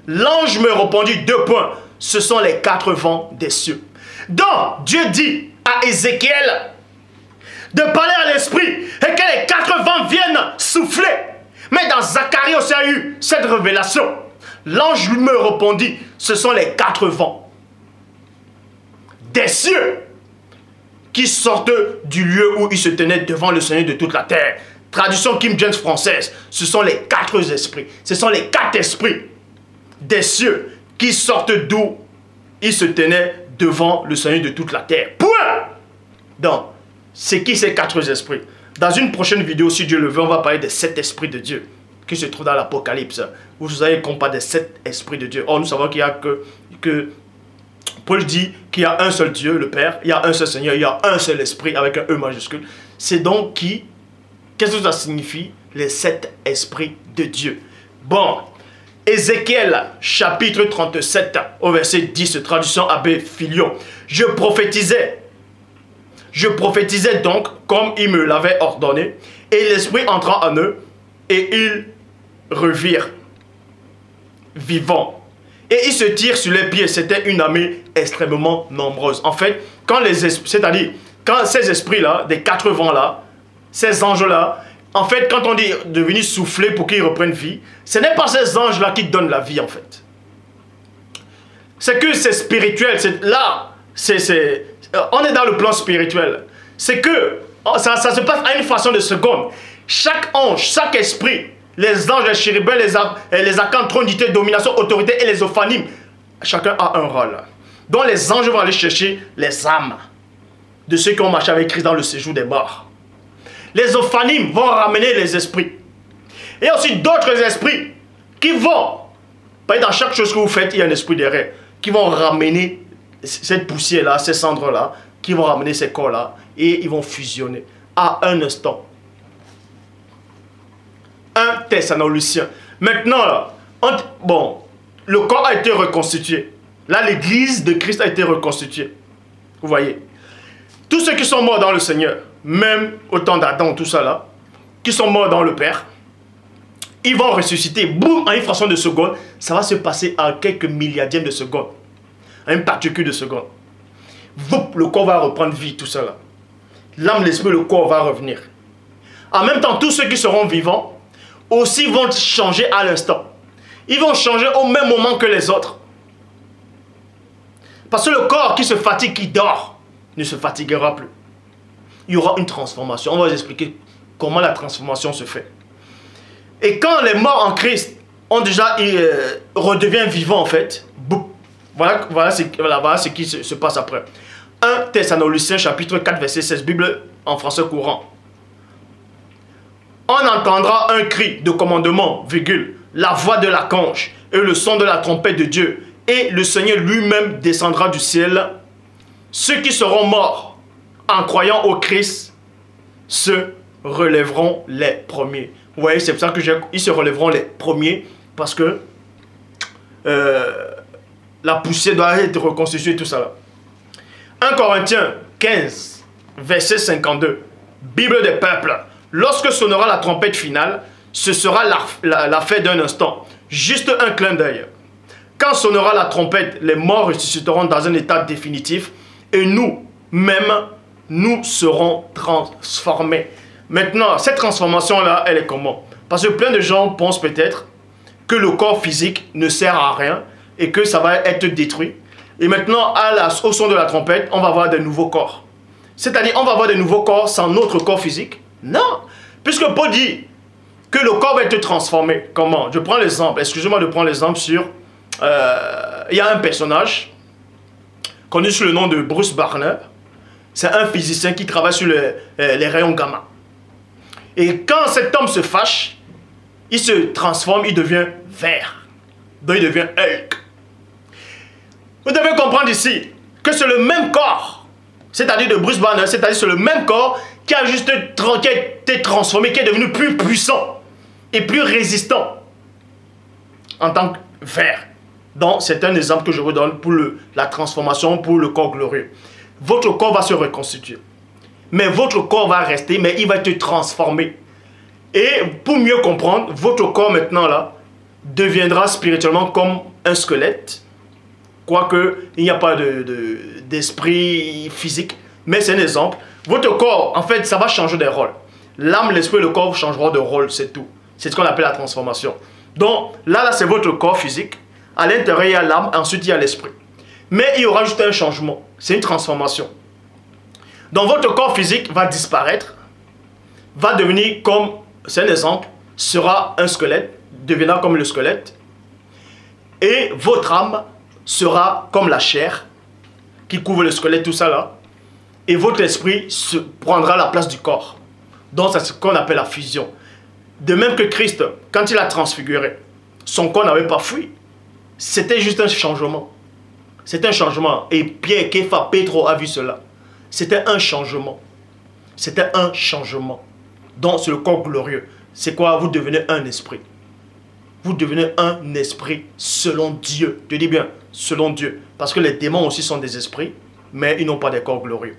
L'ange me répondit deux points. Ce sont les quatre vents des cieux. Donc, Dieu dit à Ézéchiel de parler à l'esprit et que les quatre vents viennent souffler. Mais dans Zacharie aussi a eu cette révélation. L'ange lui me répondit, ce sont les quatre vents des cieux qui sortent du lieu où il se tenait devant le Seigneur de toute la terre. Traduction Kim James française, ce sont les quatre esprits. Ce sont les quatre esprits des cieux qui sortent d'où ils se tenaient devant le Seigneur de toute la terre. Point Donc, c'est qui ces quatre esprits Dans une prochaine vidéo, si Dieu le veut, on va parler des sept esprits de Dieu qui se trouvent dans l'Apocalypse. Vous allez qu'on des sept esprits de Dieu. Or, nous savons qu'il y a que, que Paul dit qu'il y a un seul Dieu, le Père, il y a un seul Seigneur, il y a un seul esprit avec un E majuscule. C'est donc qui? Qu'est-ce que ça signifie? Les sept esprits de Dieu. Bon, Ézéchiel chapitre 37 au verset 10, traduction Abbé Filion. Je prophétisais. Je prophétisais donc comme il me l'avait ordonné, et l'esprit entra en eux, et ils revirent vivants. Et ils se tirent sur les pieds. C'était une armée extrêmement nombreuse. En fait, quand les quand ces esprits-là, des quatre vents-là, ces anges-là, en fait, quand on dit de venir souffler pour qu'ils reprennent vie, ce n'est pas ces anges-là qui donnent la vie, en fait. C'est que c'est spirituel. C'est là, c'est, on est dans le plan spirituel. C'est que oh, ça, se passe à une façon de seconde. Chaque ange, chaque esprit, les anges, les chérubins, les, les trônité, domination, autorité et les ophanimes, chacun a un rôle. Donc les anges vont aller chercher les âmes de ceux qui ont marché avec Christ dans le séjour des morts les ophanimes vont ramener les esprits. Et aussi d'autres esprits qui vont, dans chaque chose que vous faites, il y a un esprit derrière, qui vont ramener cette poussière-là, ces cendres-là, qui vont ramener ces corps-là, et ils vont fusionner à un instant. Un Thessaloniciens. Maintenant, bon, le corps a été reconstitué. Là, l'église de Christ a été reconstituée. Vous voyez Tous ceux qui sont morts dans le Seigneur, même au temps d'Adam, tout ça là, qui sont morts dans le Père, ils vont ressusciter, boum, en une fraction de seconde, ça va se passer en quelques milliardièmes de secondes, en une particule de seconde. le corps va reprendre vie, tout ça là. L'âme, l'esprit, le corps va revenir. En même temps, tous ceux qui seront vivants aussi vont changer à l'instant. Ils vont changer au même moment que les autres. Parce que le corps qui se fatigue, qui dort, ne se fatiguera plus. Il y aura une transformation. On va vous expliquer comment la transformation se fait. Et quand les morts en Christ ont déjà euh, redevient vivants en fait, voilà, voilà, voilà, ce qui se, se passe après. 1 Thessaloniciens chapitre 4 verset 16, Bible en français courant. On entendra un cri de commandement, la voix de la conche et le son de la trompette de Dieu. Et le Seigneur lui-même descendra du ciel. Ceux qui seront morts en croyant au Christ se relèveront les premiers. Vous voyez, c'est pour ça que ils se relèveront les premiers parce que euh, la poussière doit être reconstituée, tout ça là. 1 Corinthiens 15, verset 52. Bible des peuples. Lorsque sonnera la trompette finale, ce sera la, fête d'un instant. Juste un clin d'œil. Quand sonnera la trompette, les morts ressusciteront dans un état définitif et nous, même, nous serons transformés. Maintenant, cette transformation-là, elle est comment? Parce que plein de gens pensent peut-être que le corps physique ne sert à rien et que ça va être détruit. Et maintenant, à la, au son de la trompette, on va avoir des nouveaux corps. C'est-à-dire, on va avoir des nouveaux corps sans notre corps physique? Non. Puisque Paul dit que le corps va être transformé. Comment? Je prends l'exemple, excusez-moi de prendre l'exemple sur... Euh, il y a un personnage connu sous le nom de Bruce Barner. C'est un physicien qui travaille sur euh, les rayons gamma. Et quand cet homme se fâche, il se transforme, il devient vert. Donc il devient Hulk. Vous devez comprendre ici que c'est le même corps, c'est-à-dire de Bruce Banner, c'est-à-dire c'est le même corps qui a juste été transformé, qui est devenu plus puissant et plus résistant en tant que vert. Donc, c'est un exemple que je vous donne pour la transformation, pour le corps glorieux. Votre corps va se reconstituer. Mais votre corps va rester, mais il va être transformé. Et pour mieux comprendre, votre corps maintenant là deviendra spirituellement comme un squelette quoique il n'y a pas d'esprit de, physique, mais c'est un exemple. Votre corps, en fait, ça va changer de rôle. L'âme, l'esprit le corps changeront de rôle, c'est tout. C'est ce qu'on appelle la transformation. Donc là, là c'est votre corps physique. À l'intérieur, il y a l'âme, ensuite il y a l'esprit. Mais il y aura juste un changement. C'est une transformation. Donc votre corps physique va disparaître, va devenir comme, c'est un exemple, sera un squelette, deviendra comme le squelette. Et votre âme sera comme la chair qui couvre le squelette, tout ça là. Et votre esprit prendra la place du corps. Donc c'est ce qu'on appelle la fusion. De même que Christ, quand il a transfiguré, son corps n'avait pas fui. C'était juste un changement. C'était un changement. Et Pierre, Kéfa, Pedro a vu cela. C'était un changement. C'était un changement. Donc c'est le corps glorieux. C'est quoi? Vous devenez un esprit. Vous devenez un esprit selon Dieu. Je dis bien, selon Dieu. Parce que les démons aussi sont des esprits, mais ils n'ont pas des corps glorieux.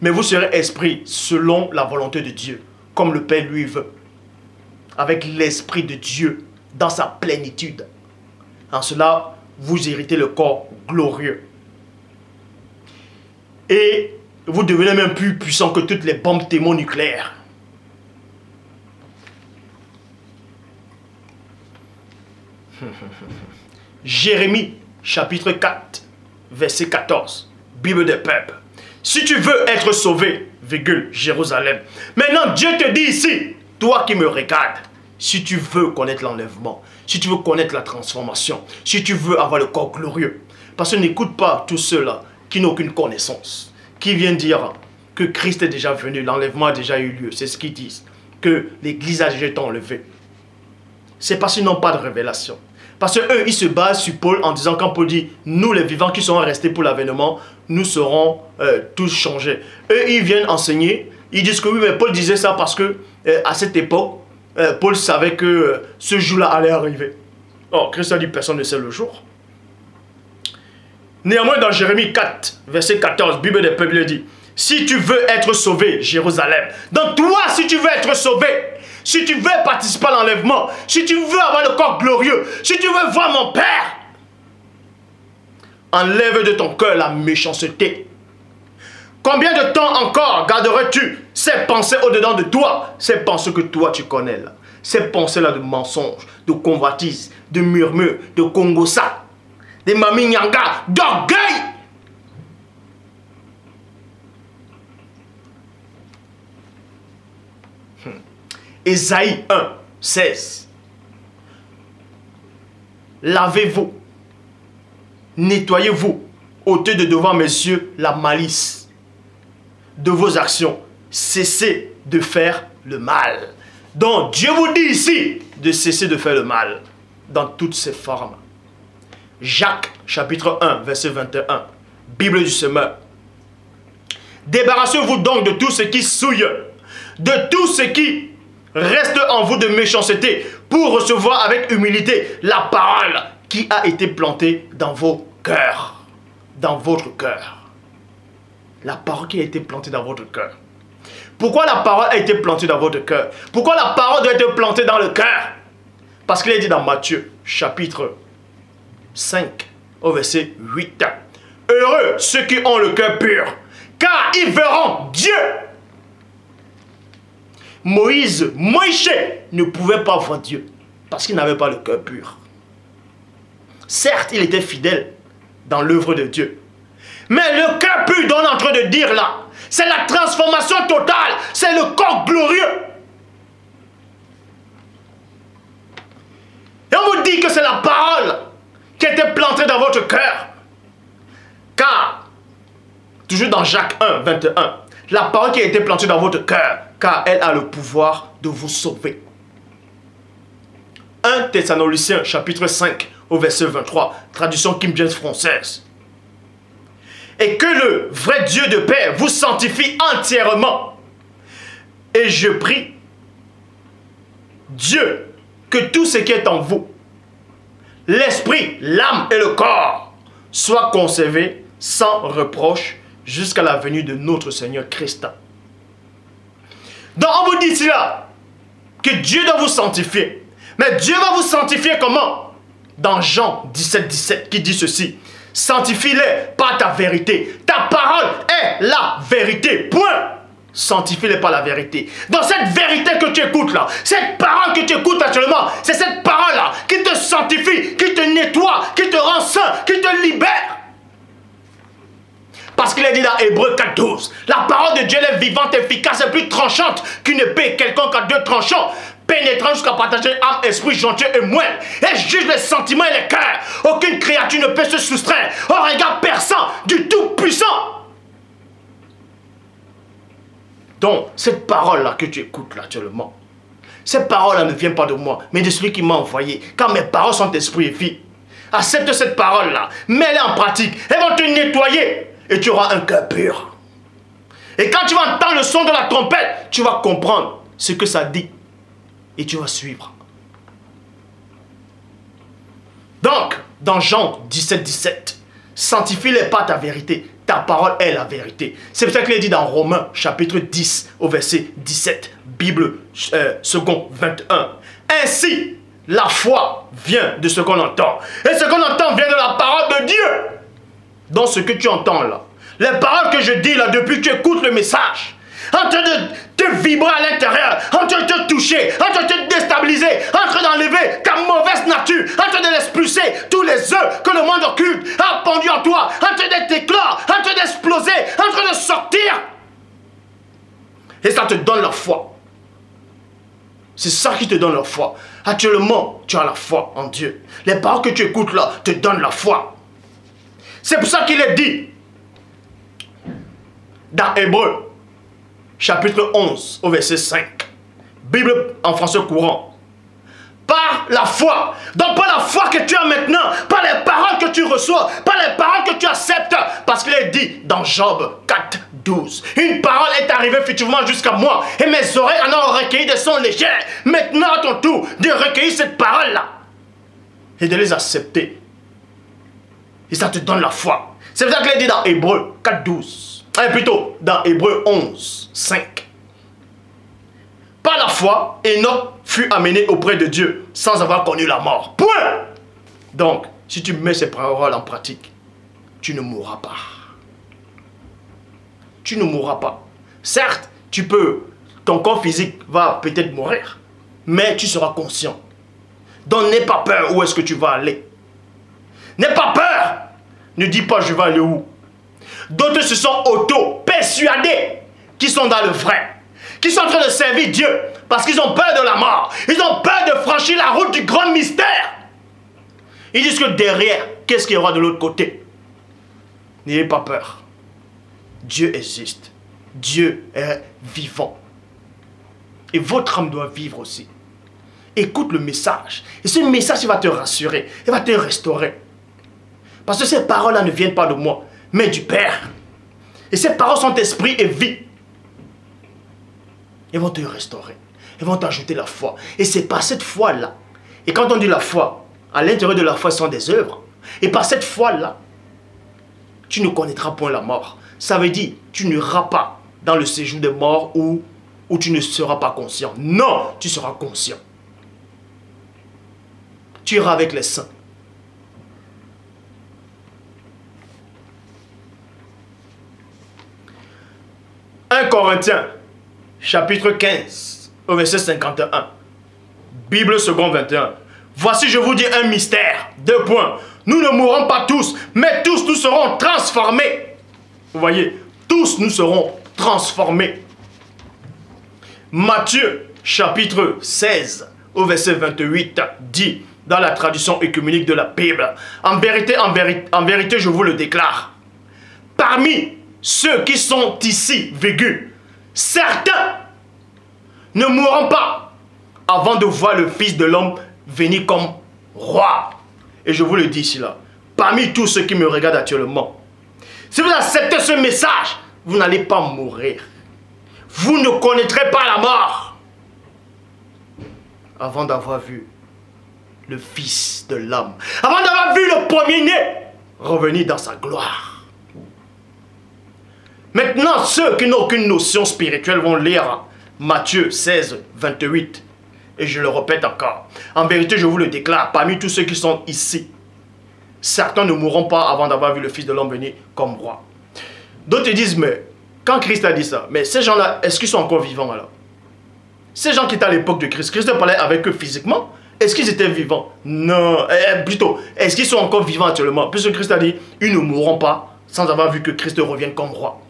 Mais vous serez esprit selon la volonté de Dieu, comme le Père lui veut. Avec l'esprit de Dieu dans sa plénitude. En cela, vous héritez le corps glorieux. Et vous devenez même plus puissant que toutes les bombes thermonucléaires. [LAUGHS] Jérémie chapitre 4, verset 14. Bible des peuples. Si tu veux être sauvé, virgule, Jérusalem. Maintenant, Dieu te dit ici, toi qui me regardes, si tu veux connaître l'enlèvement, si tu veux connaître la transformation, si tu veux avoir le corps glorieux, parce que n'écoute pas tous ceux-là qui n'ont aucune connaissance, qui viennent dire que Christ est déjà venu, l'enlèvement a déjà eu lieu. C'est ce qu'ils disent, que l'Église a déjà été enlevée. C'est parce qu'ils n'ont pas de révélation. Parce qu'eux, ils se basent sur Paul en disant, quand Paul dit, nous les vivants qui serons restés pour l'avènement, nous serons euh, tous changés. Eux, ils viennent enseigner, ils disent que oui, mais Paul disait ça parce que euh, à cette époque, euh, Paul savait que ce jour-là allait arriver. Oh, Christ a dit, personne ne sait le jour. Néanmoins, dans Jérémie 4, verset 14, Bible des peuples dit, si tu veux être sauvé, Jérusalem, donc toi, si tu veux être sauvé, si tu veux participer à l'enlèvement, si tu veux avoir le corps glorieux, si tu veux voir mon Père, enlève de ton cœur la méchanceté. Combien de temps encore garderais-tu ces pensées au-dedans de toi Ces pensées que toi tu connais là. Ces pensées-là de mensonges, de convoitises, de murmures, de congosa, de maminyanga, d'orgueil? Hmm. Ésaïe 1, 16. Lavez-vous, nettoyez-vous, ôtez de devant mes yeux la malice de vos actions, cessez de faire le mal. Donc Dieu vous dit ici de cesser de faire le mal dans toutes ses formes. Jacques chapitre 1 verset 21. Bible du semeur. Débarrassez-vous donc de tout ce qui souille, de tout ce qui reste en vous de méchanceté, pour recevoir avec humilité la parole qui a été plantée dans vos cœurs, dans votre cœur. La parole qui a été plantée dans votre cœur. Pourquoi la parole a été plantée dans votre cœur? Pourquoi la parole doit être plantée dans le cœur? Parce qu'il est dit dans Matthieu, chapitre 5, au verset 8. Heureux ceux qui ont le cœur pur, car ils verront Dieu. Moïse, Moïse ne pouvait pas voir Dieu parce qu'il n'avait pas le cœur pur. Certes, il était fidèle dans l'œuvre de Dieu. Mais le cœur pur dont on est en train de dire là, c'est la transformation totale, c'est le corps glorieux. Et on vous dit que c'est la parole qui a été plantée dans votre cœur. Car, toujours dans Jacques 1, 21, la parole qui a été plantée dans votre cœur, car elle a le pouvoir de vous sauver. 1 Thessaloniciens chapitre 5 au verset 23, traduction Kim James française. Et que le vrai Dieu de paix vous sanctifie entièrement. Et je prie Dieu que tout ce qui est en vous, l'esprit, l'âme et le corps, soit conservé sans reproche jusqu'à la venue de notre Seigneur Christ. Donc on vous dit cela, que Dieu doit vous sanctifier. Mais Dieu va vous sanctifier comment? Dans Jean 17, 17 qui dit ceci. Sanctifie-les par ta vérité. Ta parole est la vérité. Point. Sanctifie-les par la vérité. Dans cette vérité que tu écoutes là, cette parole que tu écoutes actuellement, c'est cette parole là qui te sanctifie, qui te nettoie, qui te rend saint, qui te libère. Parce qu'il est dit dans Hébreu 4.12, la parole de Dieu est vivante, efficace et plus tranchante qu'une épée quelconque à deux tranchants, pénétrant jusqu'à partager âme, esprit, jointure et moelle, et juge les sentiments et les cœurs. Aucune créature ne peut se soustraire au regard perçant du Tout-Puissant. Donc, cette parole-là que tu écoutes là actuellement, cette parole-là ne vient pas de moi, mais de celui qui m'a envoyé, car mes paroles sont esprit et vie. Accepte cette parole-là, mets-la en pratique, elles vont te nettoyer, et tu auras un cœur pur. Et quand tu vas entendre le son de la trompette, tu vas comprendre ce que ça dit. Et tu vas suivre. Donc, dans Jean 17, 17, sanctifie-les pas ta vérité. Ta parole est la vérité. C'est pour ça qu'il est dit dans Romains chapitre 10 au verset 17, Bible euh, second 21. Ainsi, la foi vient de ce qu'on entend. Et ce qu'on entend vient de la parole de Dieu dans ce que tu entends là, les paroles que je dis là depuis que tu écoutes le message, en train de te vibrer à l'intérieur, en train de te toucher, en train de te déstabiliser, en train d'enlever ta mauvaise nature, en train de l'expulser tous les œufs que le monde occulte a pendu en toi, en train d'être éclore, en train d'exploser, en train de sortir. Et ça te donne la foi. C'est ça qui te donne la foi. Actuellement, tu as la foi en Dieu. Les paroles que tu écoutes là te donnent la foi. C'est pour ça qu'il est dit dans Hébreu, chapitre 11, au verset 5. Bible en français courant. Par la foi. Donc pas la foi que tu as maintenant, pas les paroles que tu reçois, pas les paroles que tu acceptes. Parce qu'il est dit dans Job 4, 12. Une parole est arrivée effectivement jusqu'à moi et mes oreilles en ont recueilli des sons légers. Maintenant à ton tour de recueillir cette parole-là et de les accepter et ça te donne la foi. C'est pour ça qu'il est dit dans Hébreu 4, 12. Et plutôt, dans Hébreu 11, 5. Par la foi, Enoch fut amené auprès de Dieu sans avoir connu la mort. Point. Donc, si tu mets ces paroles en pratique, tu ne mourras pas. Tu ne mourras pas. Certes, tu peux, ton corps physique va peut-être mourir, mais tu seras conscient. Donc n'aie pas peur où est-ce que tu vas aller. N'aie pas peur. Ne dis pas je vais aller où? D'autres se sont auto-persuadés qui sont dans le vrai. qui sont en train de servir Dieu parce qu'ils ont peur de la mort. Ils ont peur de franchir la route du grand mystère. Ils disent que derrière, qu'est-ce qu'il y aura de l'autre côté? N'ayez pas peur. Dieu existe. Dieu est vivant. Et votre âme doit vivre aussi. Écoute le message. Et ce message, il va te rassurer. Il va te restaurer. Parce que ces paroles-là ne viennent pas de moi, mais du Père. Et ces paroles sont esprit et vie. Ils vont te restaurer. Ils vont t'ajouter la foi. Et c'est par cette foi-là. Et quand on dit la foi, à l'intérieur de la foi sont des œuvres. Et par cette foi-là, tu ne connaîtras point la mort. Ça veut dire, tu n'iras pas dans le séjour des morts où, où tu ne seras pas conscient. Non, tu seras conscient. Tu iras avec les saints. 1 Corinthiens, chapitre 15, au verset 51. Bible second 21. Voici, je vous dis un mystère. Deux points. Nous ne mourrons pas tous, mais tous nous serons transformés. Vous voyez, tous nous serons transformés. Matthieu, chapitre 16, au verset 28, dit, dans la traduction écuménique de la Bible, en vérité, en vérité, en vérité, je vous le déclare, parmi ceux qui sont ici, végus, certains ne mourront pas avant de voir le Fils de l'homme venir comme roi. Et je vous le dis ici parmi tous ceux qui me regardent actuellement, si vous acceptez ce message, vous n'allez pas mourir. Vous ne connaîtrez pas la mort avant d'avoir vu le Fils de l'homme, avant d'avoir vu le premier-né revenir dans sa gloire. Maintenant, ceux qui n'ont aucune notion spirituelle vont lire Matthieu 16, 28. Et je le répète encore. En vérité, je vous le déclare, parmi tous ceux qui sont ici, certains ne mourront pas avant d'avoir vu le Fils de l'homme venir comme roi. D'autres disent, mais quand Christ a dit ça, mais ces gens-là, est-ce qu'ils sont encore vivants alors? Ces gens qui étaient à l'époque de Christ, Christ parlait avec eux physiquement Est-ce qu'ils étaient vivants? Non. Eh, plutôt, est-ce qu'ils sont encore vivants actuellement? Puisque Christ a dit, ils ne mourront pas sans avoir vu que Christ revienne comme roi.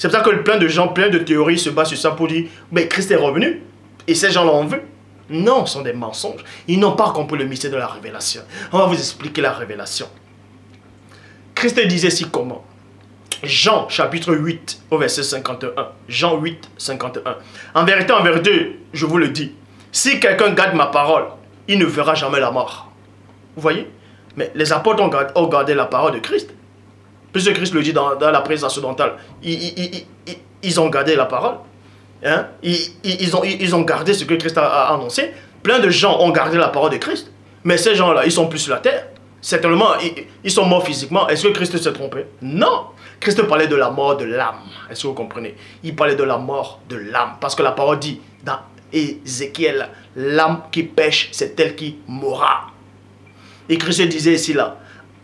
C'est pour ça que plein de gens, plein de théories se basent sur ça pour dire Mais Christ est revenu et ces gens l'ont vu. Non, ce sont des mensonges. Ils n'ont pas compris le mystère de la révélation. On va vous expliquer la révélation. Christ disait si comment? Jean chapitre 8 au verset 51. Jean 8, 51. En vérité, en vérité, je vous le dis, si quelqu'un garde ma parole, il ne verra jamais la mort. Vous voyez? Mais les apôtres ont gardé la parole de Christ. Puisque Christ le dit dans, la présence occidentale, ils, ont gardé la parole. Hein? Ils, ont, ils ont gardé ce que Christ a, annoncé. Plein de gens ont gardé la parole de Christ. Mais ces gens-là, ils sont plus sur la terre. Certainement, ils, sont morts physiquement. Est-ce que Christ s'est trompé? Non. Christ parlait de la mort de l'âme. Est-ce que vous comprenez? Il parlait de la mort de l'âme. Parce que la parole dit dans Ézéchiel, l'âme qui pêche, c'est elle qui mourra. Et Christ disait ici là,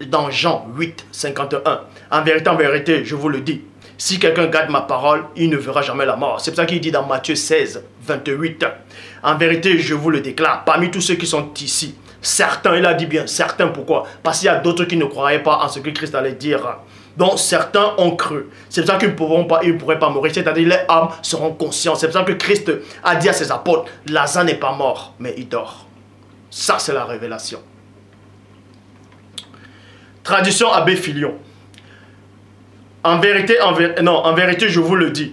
dans Jean 8, 51. En vérité, en vérité, je vous le dis, si quelqu'un garde ma parole, il ne verra jamais la mort. C'est pour ça qu'il dit dans Matthieu 16, 28. En vérité, je vous le déclare, parmi tous ceux qui sont ici, certains, il a dit bien, certains, pourquoi? Parce qu'il y a d'autres qui ne croyaient pas en ce que Christ allait dire. Donc certains ont cru. C'est pour ça qu'ils ne pourront pas, ils pourraient pas mourir. C'est-à-dire les âmes seront conscientes. C'est pour ça que Christ a dit à ses apôtres, Lazare n'est pas mort, mais il dort. Ça, c'est la révélation. Tradition Abbé Filion. En vérité, en non, en vérité, je vous le dis.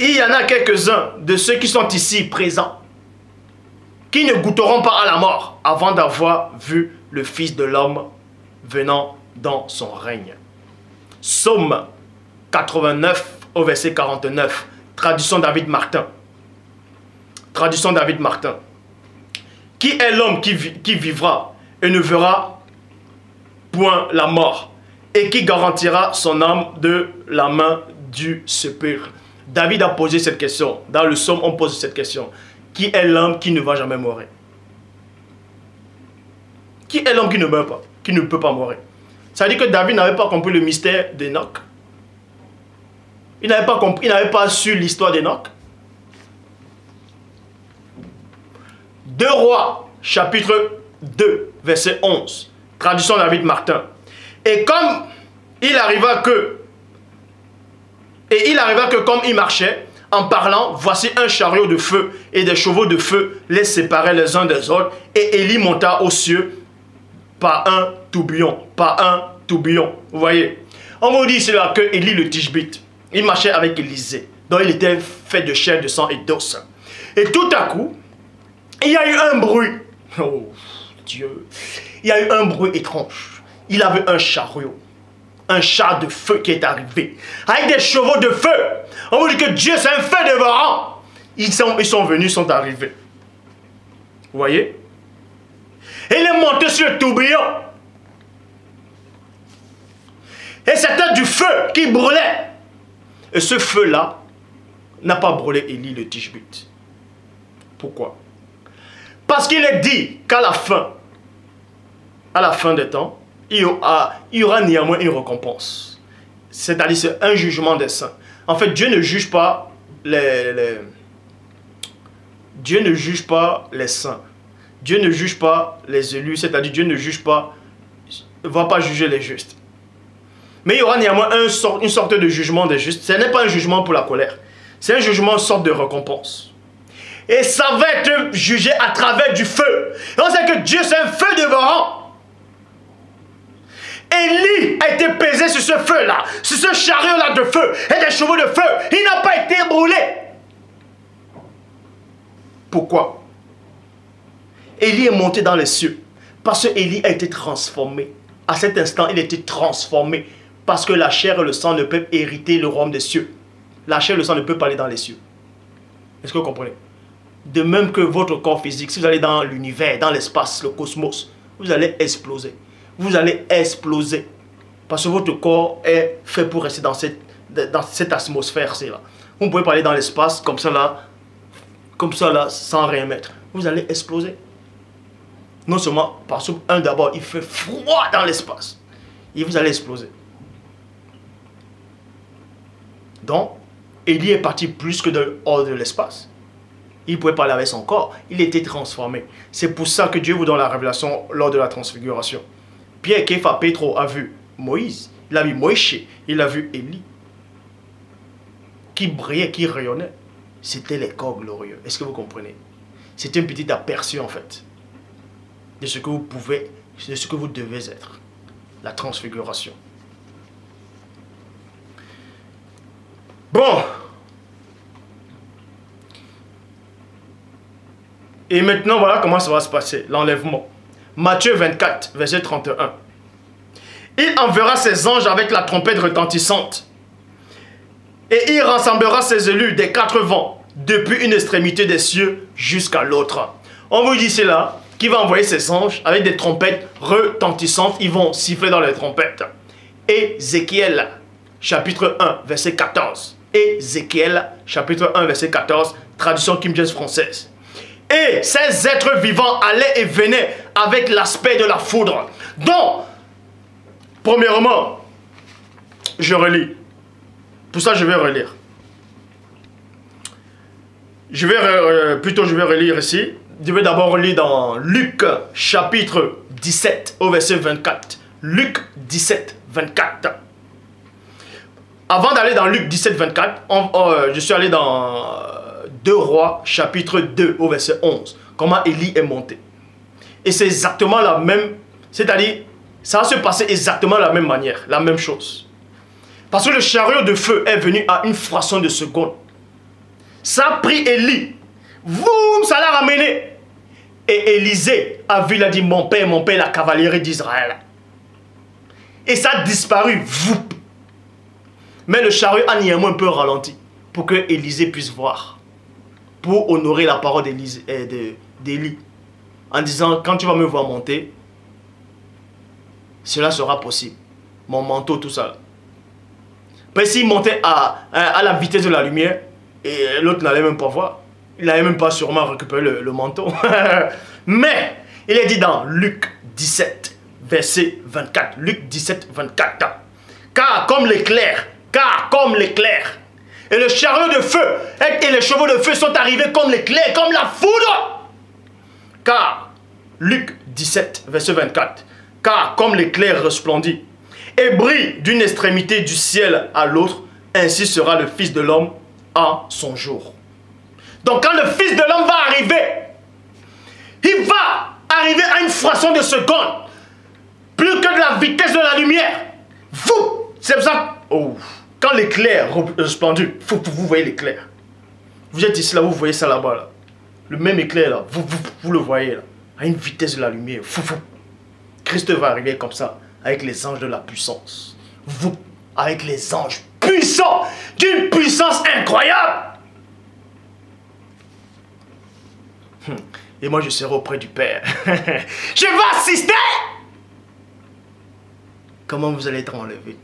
Il y en a quelques-uns de ceux qui sont ici présents qui ne goûteront pas à la mort avant d'avoir vu le Fils de l'homme venant dans son règne. Somme 89 au verset 49. Tradition David Martin. Tradition David Martin. Qui est l'homme qui vivra et ne verra point la mort, et qui garantira son âme de la main du sépulcre. David a posé cette question. Dans le psaume, on pose cette question. Qui est l'homme qui ne va jamais mourir? Qui est l'homme qui ne meurt pas Qui ne peut pas mourir? Ça veut dire que David n'avait pas compris le mystère d'Enoch. Il n'avait pas compris, il n'avait pas su l'histoire d'Enoch. Deux rois, chapitre 2, verset 11. Traduction David Martin. Et comme il arriva que Et il arriva que comme il marchait, en parlant, voici un chariot de feu et des chevaux de feu les séparaient les uns des autres. Et Élie monta aux cieux par un tourbillon, par un tourbillon. Vous voyez? On vous dit cela que Élie le Tishbite, il marchait avec Élisée. Donc il était fait de chair, de sang et d'os. Et tout à coup, il y a eu un bruit. Oh Dieu. Il y a eu un bruit étrange. Il avait un chariot. Un char de feu qui est arrivé. Avec des chevaux de feu. On vous dit que Dieu c'est un feu dévorant. Ils sont, ils sont venus, sont arrivés. Vous voyez? Et il est monté sur le tourbillon. Et c'était du feu qui brûlait. Et ce feu-là n'a pas brûlé Élie le Tishbite. Pourquoi? Parce qu'il est dit qu'à la fin, à la fin des temps, il y aura, néanmoins une récompense. C'est-à-dire c'est un jugement des saints. En fait, Dieu ne juge pas les, Dieu ne juge pas les saints. Dieu ne juge pas les élus, c'est-à-dire Dieu ne juge pas, va pas juger les justes. Mais il y aura néanmoins une sorte de jugement des justes. Ce n'est pas un jugement pour la colère. C'est un jugement, une sorte de récompense. Et ça va être jugé à travers du feu. On sait que Dieu, c'est un feu dévorant. Élie a été pesé sur ce feu-là, sur ce chariot-là de feu et des chevaux de feu. Il n'a pas été brûlé. Pourquoi? Élie est monté dans les cieux parce que Élie a été transformé. À cet instant, il a été transformé parce que la chair et le sang ne peuvent hériter le royaume des cieux. La chair et le sang ne peuvent pas aller dans les cieux. Est-ce que vous comprenez? De même que votre corps physique, si vous allez dans l'univers, dans l'espace, le cosmos, vous allez exploser. Vous allez exploser. Parce que votre corps est fait pour rester dans cette, atmosphère-là. Vous pouvez pas aller dans l'espace comme ça là, comme ça là, sans rien mettre. Vous allez exploser. Non seulement parce que, un d'abord, il fait froid dans l'espace. Et vous allez exploser. Donc, Élie est parti plus que de, hors de l'espace. Il pouvait parler avec son corps. Il était transformé. C'est pour ça que Dieu vous donne la révélation lors de la transfiguration. Pierre, Kéfa, Pétro a vu Moïse. Il a vu Moïse. Il a vu Élie. Qui brillait, qui rayonnait. C'était les corps glorieux. Est-ce que vous comprenez? C'était un petit aperçu en fait de ce que vous pouvez, de ce que vous devez être. La transfiguration. Bon. Et maintenant, voilà comment ça va se passer, l'enlèvement. Matthieu 24, verset 31. Il enverra ses anges avec la trompette retentissante. Et il rassemblera ses élus des quatre vents, depuis une extrémité des cieux jusqu'à l'autre. On vous dit cela, qui va envoyer ses anges avec des trompettes retentissantes. Ils vont siffler dans les trompettes. Ézéchiel, chapitre 1, verset 14. Ézéchiel, chapitre 1, verset 14, traduction Kim James française. Et ces êtres vivants allaient et venaient avec l'aspect de la foudre. Donc, premièrement, je relis. Pour ça, je vais relire. Je vais, euh, plutôt, je vais relire ici. Je vais d'abord relire dans Luc chapitre 17 au verset 24. Luc 17, 24. Avant d'aller dans Luc 17, 24, euh, je suis allé dans 2 Rois, chapitre 2, au verset 11. Comment Élie est monté. Et c'est exactement la même, c'est-à-dire, ça va se passer exactement la même manière, la même chose. Parce que le chariot de feu est venu à une fraction de seconde. Ça a pris Élie. Boum, ça l'a ramené. Et Élisée a vu, il a dit, mon père, mon père, la cavalerie d'Israël. Et ça a disparu. Mais le chariot a néanmoins un peu ralenti pour que Élisée puisse voir pour honorer la parole euh, d'Élie. En disant, quand tu vas me voir monter, cela sera possible. Mon manteau, tout ça. Mais s'il montait à, à, la vitesse de la lumière, et l'autre n'allait même pas voir, il n'allait même pas sûrement récupérer le, le manteau. [LAUGHS] Mais, il est dit dans Luc 17, verset 24. Luc 17, 24. Car comme l'éclair, car comme l'éclair, et le chariot de feu et les chevaux de feu sont arrivés comme l'éclair, comme la foudre. Car, Luc 17, verset 24, car comme l'éclair resplendit et brille d'une extrémité du ciel à l'autre, ainsi sera le Fils de l'homme à son jour. Donc quand le Fils de l'homme va arriver, il va arriver à une fraction de seconde, plus que de la vitesse de la lumière. Vous, c'est ça. Oh, quand l'éclair resplendu, vous, vous voyez l'éclair. Vous êtes ici là, vous voyez ça là-bas là. Le même éclair là, vous, vous, vous le voyez là, à une vitesse de la lumière. Christ va arriver comme ça, avec les anges de la puissance. Vous, avec les anges puissants, d'une puissance incroyable. Hum. Et moi, je serai auprès du Père. [LAUGHS] je vais assister. Comment vous allez être enlevé?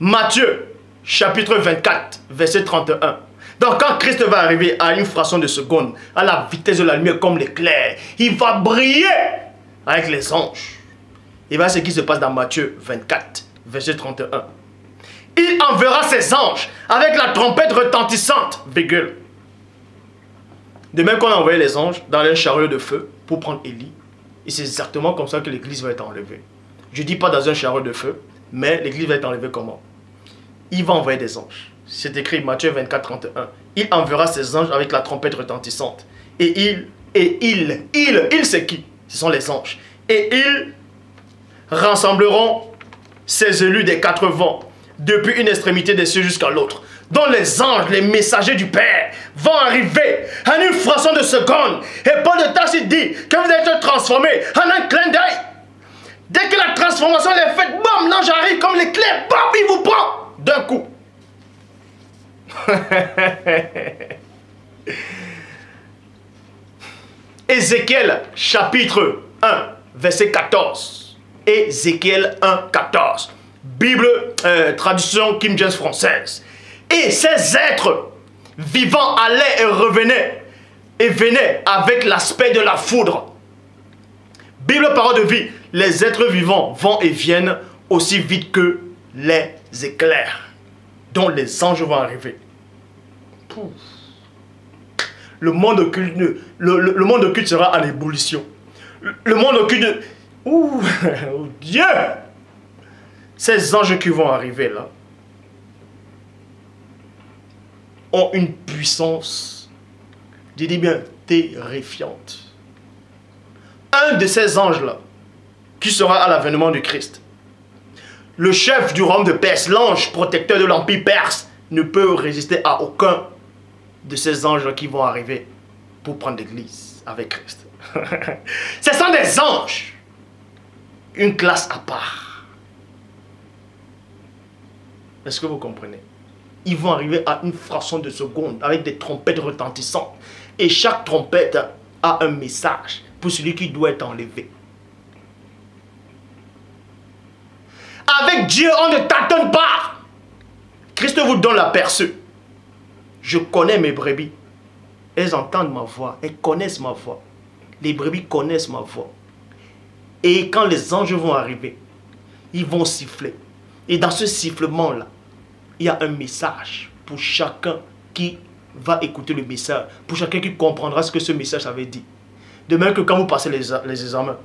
Matthieu, chapitre 24, verset 31. Donc quand Christ va arriver à une fraction de seconde, à la vitesse de la lumière comme l'éclair, il va briller avec les anges. Et voilà ce qui se passe dans Matthieu 24, verset 31. Il enverra ses anges avec la trompette retentissante, virgule. De même qu'on a envoyé les anges dans les chariot de feu pour prendre Élie. Et c'est exactement comme ça que l'église va être enlevée. Je ne dis pas dans un chariot de feu, mais l'église va être enlevée comment? Il va envoyer des anges. C'est écrit Matthieu 24, 31. Il enverra ses anges avec la trompette retentissante. Et il, et il, il, il c'est qui? Ce sont les anges. Et ils rassembleront ses élus des quatre vents, depuis une extrémité des cieux jusqu'à l'autre, dont les anges, les messagers du Père, vont arriver en une fraction de seconde. Et Paul de Tarsis dit que vous être transformés en un clin d'œil. Dès que la transformation est faite, bam, l'ange arrive comme l'éclair, bam, il vous prend d'un coup. [LAUGHS] Ézéchiel chapitre 1, verset 14. Ézéchiel 1, 14. Bible, euh, traduction Kim James française. Et ces êtres vivants allaient et revenaient et venaient avec l'aspect de la foudre. Bible, parole de vie. Les êtres vivants vont et viennent aussi vite que les éclairs dont les anges vont arriver. Le monde occulte, sera en ébullition. Le, monde occulte... Ouh, [LAUGHS] oh Dieu Ces anges qui vont arriver là ont une puissance, je dis bien, terrifiante. Un de ces anges-là, qui sera à l'avènement du Christ, le chef du royaume de Perse, l'ange protecteur de l'empire perse, ne peut résister à aucun de ces anges qui vont arriver pour prendre l'église avec Christ. [LAUGHS] Ce sont des anges, une classe à part. Est-ce que vous comprenez? Ils vont arriver à une fraction de seconde avec des trompettes retentissantes. Et chaque trompette a un message pour celui qui doit être enlevé. Avec Dieu, on ne tâtonne pas. Christ vous donne l'aperçu. Je connais mes brebis. Elles entendent ma voix. Elles connaissent ma voix. Les brebis connaissent ma voix. Et quand les anges vont arriver, ils vont siffler. Et dans ce sifflement-là, il y a un message pour chacun qui va écouter le message, pour chacun qui comprendra ce que ce message avait dit. De même que quand vous passez les examens.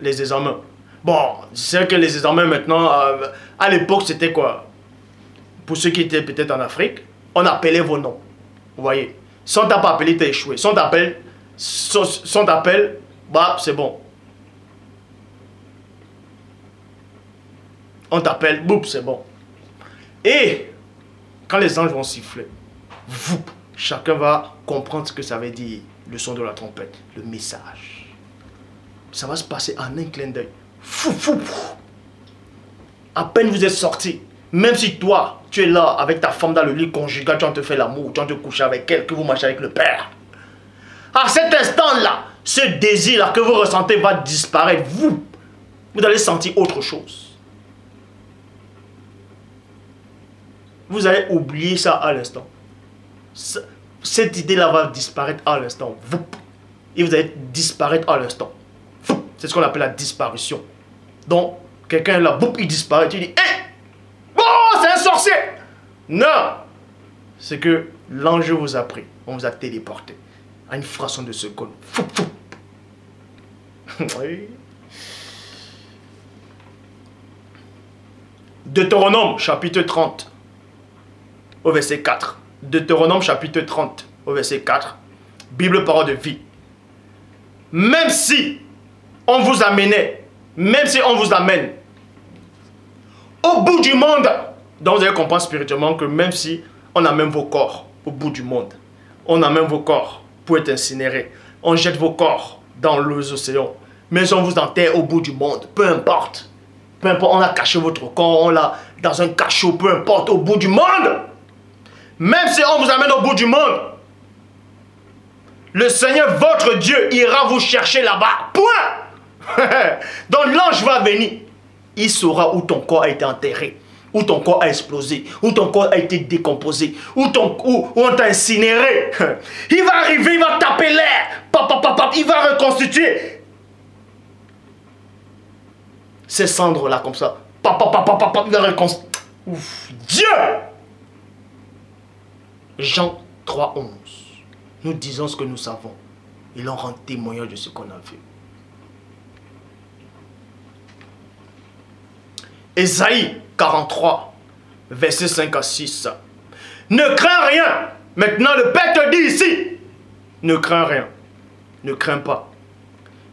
Les examens. Bon, c'est que les examens maintenant, euh, à l'époque, c'était quoi? Pour ceux qui étaient peut-être en Afrique, on appelait vos noms. Vous voyez? Si on t'a pas appelé, t'as échoué. Si on t'appelle, si on bah, c'est bon. On t'appelle, boum, c'est bon. Et quand les anges vont siffler, vous, chacun va comprendre ce que ça veut dire, le son de la trompette, le message. Ça va se passer en un clin d'œil. Fou, fou, fou. À peine vous êtes sorti, même si toi, tu es là avec ta femme dans le lit conjugal, tu en te fais l'amour, tu en te couches avec elle, que vous marchez avec le Père. À cet instant-là, ce désir-là que vous ressentez va disparaître. Vous, vous allez sentir autre chose. Vous allez oublier ça à l'instant. Cette idée-là va disparaître à l'instant. Et vous allez disparaître à l'instant. C'est ce qu'on appelle la disparition. Donc, quelqu'un là, boum, il disparaît. Tu dis, hé, oh, c'est un sorcier. Non, c'est que l'ange vous a pris, on vous a téléporté à une fraction de seconde. Fou, fou. [LAUGHS] Deutéronome chapitre 30 au verset 4. Deutéronome chapitre 30 au verset 4. Bible parole de vie. Même si on vous amenait, même si on vous amène au bout du monde, donc vous allez comprendre spirituellement que même si on amène vos corps au bout du monde, on amène vos corps pour être incinérés, on jette vos corps dans les océans, mais on vous enterre au bout du monde, peu importe, peu importe, on a caché votre corps, on l'a dans un cachot, peu importe, au bout du monde, même si on vous amène au bout du monde, le Seigneur, votre Dieu, ira vous chercher là-bas. Point. [LAUGHS] Donc l'ange va venir. Il saura où ton corps a été enterré, où ton corps a explosé, où ton corps a été décomposé, où, on t'a incinéré. [LAUGHS] Il va arriver, il va taper l'air. Il va reconstituer ces cendres-là comme ça. Il va reconstituer. Dieu Jean 3, 11. Nous disons ce que nous savons. Et l'on rend témoignage de ce qu'on a vu. Ésaïe 43, verset 5 à 6. Ne crains rien. Maintenant, le Père te dit ici, ne crains rien. Ne crains pas.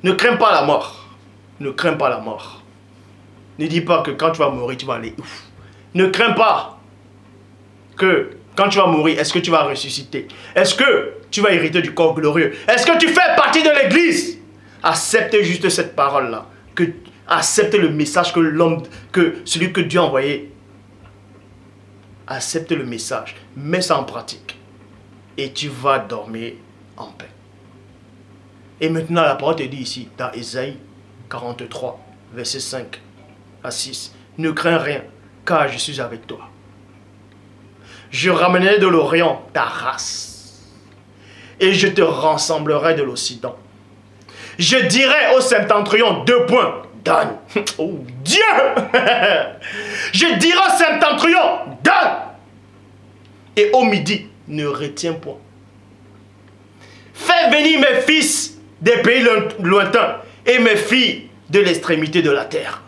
Ne crains pas la mort. Ne crains pas la mort. Ne dis pas que quand tu vas mourir, tu vas aller. Ne crains pas que quand tu vas mourir, est-ce que tu vas ressusciter? Est-ce que tu vas hériter du corps glorieux? Est-ce que tu fais partie de l'église? Accepte juste cette parole-là. Accepte le message que l'homme, que celui que Dieu a envoyé. Accepte le message. Mets ça en pratique. Et tu vas dormir en paix. Et maintenant, la parole te dit ici, dans Ésaïe 43, verset 5 à 6. Ne crains rien, car je suis avec toi je ramènerai de l'Orient ta race, et je te rassemblerai de l'Occident. Je dirai au septentrion deux points, donne. [LAUGHS] Oh Dieu [LAUGHS] Je dirai au septentrion, donne. Et au midi, ne retiens point. Fais venir mes fils des pays lointains et mes filles de l'extrémité de la terre.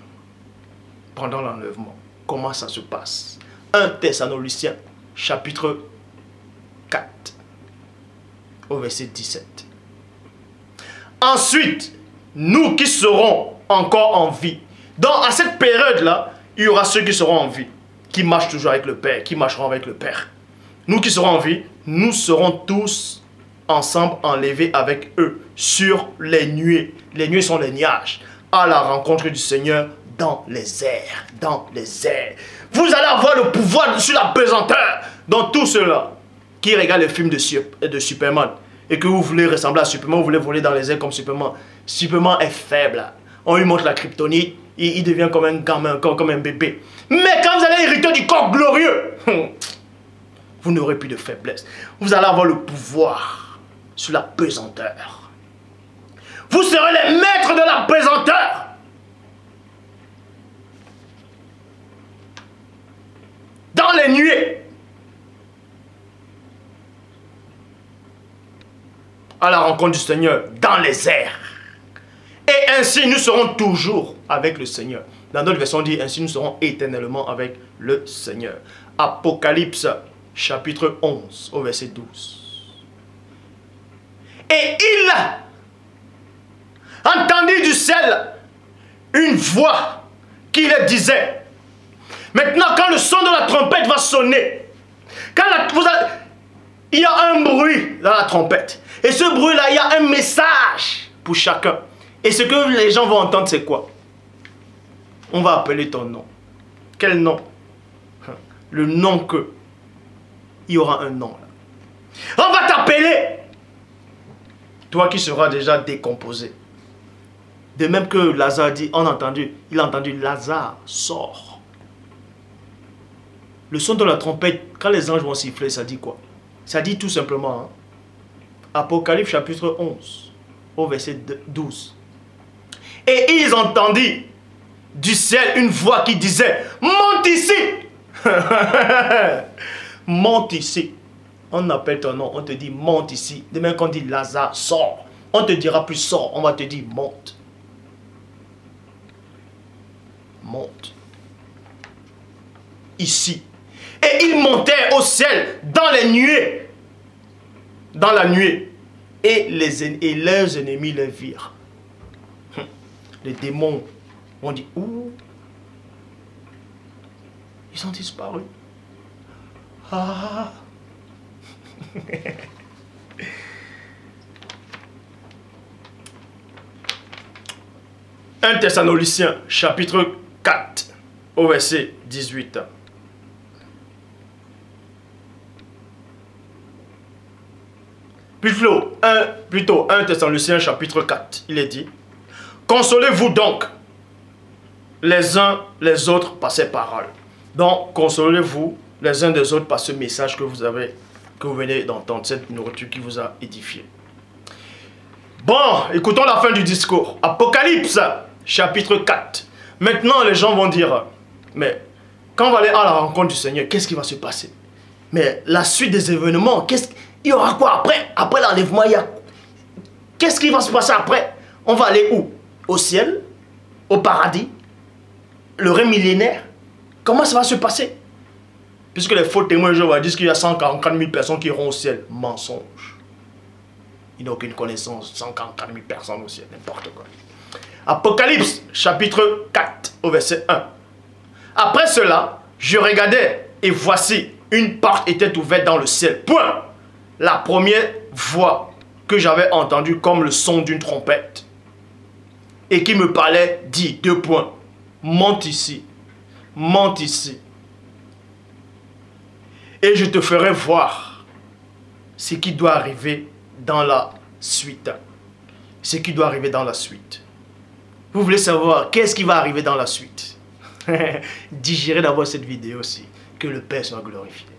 Pendant l'enlèvement, comment ça se passe? Un Thessalonicien chapitre 4, au verset 17. Ensuite, nous qui serons encore en vie, dans, à cette période-là, il y aura ceux qui seront en vie, qui marchent toujours avec le Père, qui marcheront avec le Père. Nous qui serons en vie, nous serons tous ensemble enlevés avec eux sur les nuées. Les nuées sont les nuages, à la rencontre du Seigneur dans les airs, dans les airs. Vous allez avoir le pouvoir sur la pesanteur. Dans tout cela qui regarde les films de, de Superman et que vous voulez ressembler à Superman, vous voulez voler dans les airs comme Superman, Superman est faible. On lui montre la kryptonite, il, il devient comme un gamin, comme, comme un bébé. Mais quand vous allez hériter du corps glorieux, [LAUGHS] vous n'aurez plus de faiblesse. Vous allez avoir le pouvoir sur la pesanteur. Vous serez les maîtres de la pesanteur. Dans les nuées, à la rencontre du Seigneur dans les airs. Et ainsi, nous serons toujours avec le Seigneur. Dans notre version, dit ainsi, nous serons éternellement avec le Seigneur. Apocalypse, chapitre 11, au verset 12. Et il entendit du ciel une voix qui le disait. Maintenant, quand le son de la trompette va sonner, quand il y a un bruit dans la trompette, et ce bruit-là, il y a un message pour chacun. Et ce que les gens vont entendre, c'est quoi? On va appeler ton nom. Quel nom? Le nom que. Il y aura un nom. On va t'appeler. Toi qui seras déjà décomposé. De même que Lazare dit, on a entendu, il a entendu Lazare sort. Le son de la trompette, quand les anges vont siffler, ça dit quoi? Ça dit tout simplement, hein, Apocalypse chapitre 11, au verset 12. Et ils entendirent du ciel une voix qui disait, monte ici. [LAUGHS] monte ici. On appelle ton nom, on te dit monte ici. Demain quand on dit Lazare, sort. On te dira plus sort, on va te dire monte. monte. Ici. Et il montait au ciel dans les nuées. Dans la nuée. Et, et leurs ennemis les virent. Les démons ont dit, où Ils ont disparu. Ah [LAUGHS] 1 Thessaloniciens, chapitre 4, au verset 18. Plutôt 1, plutôt 1 Thessaloniciens, chapitre 4, il est dit Consolez-vous donc les uns les autres par ces paroles. Donc, consolez-vous les uns des autres par ce message que vous avez, que vous venez d'entendre, cette nourriture qui vous a édifié. Bon, écoutons la fin du discours. Apocalypse chapitre 4. Maintenant, les gens vont dire, mais quand on va aller à la rencontre du Seigneur, qu'est-ce qui va se passer? Mais la suite des événements, qu'est-ce il y aura quoi après? Après l'enlèvement, il y a... Qu'est-ce qui va se passer après? On va aller où? Au ciel Au paradis Le règne millénaire Comment ça va se passer? Puisque les faux témoins Jéhovah disent qu'il y a 144 000 personnes qui iront au ciel. Mensonge. Il n'a aucune connaissance. 144 000 personnes au ciel. N'importe quoi. Apocalypse chapitre 4 au verset 1. Après cela, je regardais et voici, une porte était ouverte dans le ciel. Point. La première voix que j'avais entendue comme le son d'une trompette et qui me parlait dit, deux points, monte ici, monte ici. Et je te ferai voir ce qui doit arriver dans la suite. Ce qui doit arriver dans la suite. Vous voulez savoir qu'est-ce qui va arriver dans la suite? [LAUGHS] Digérez d'abord cette vidéo aussi. Que le Père soit glorifié.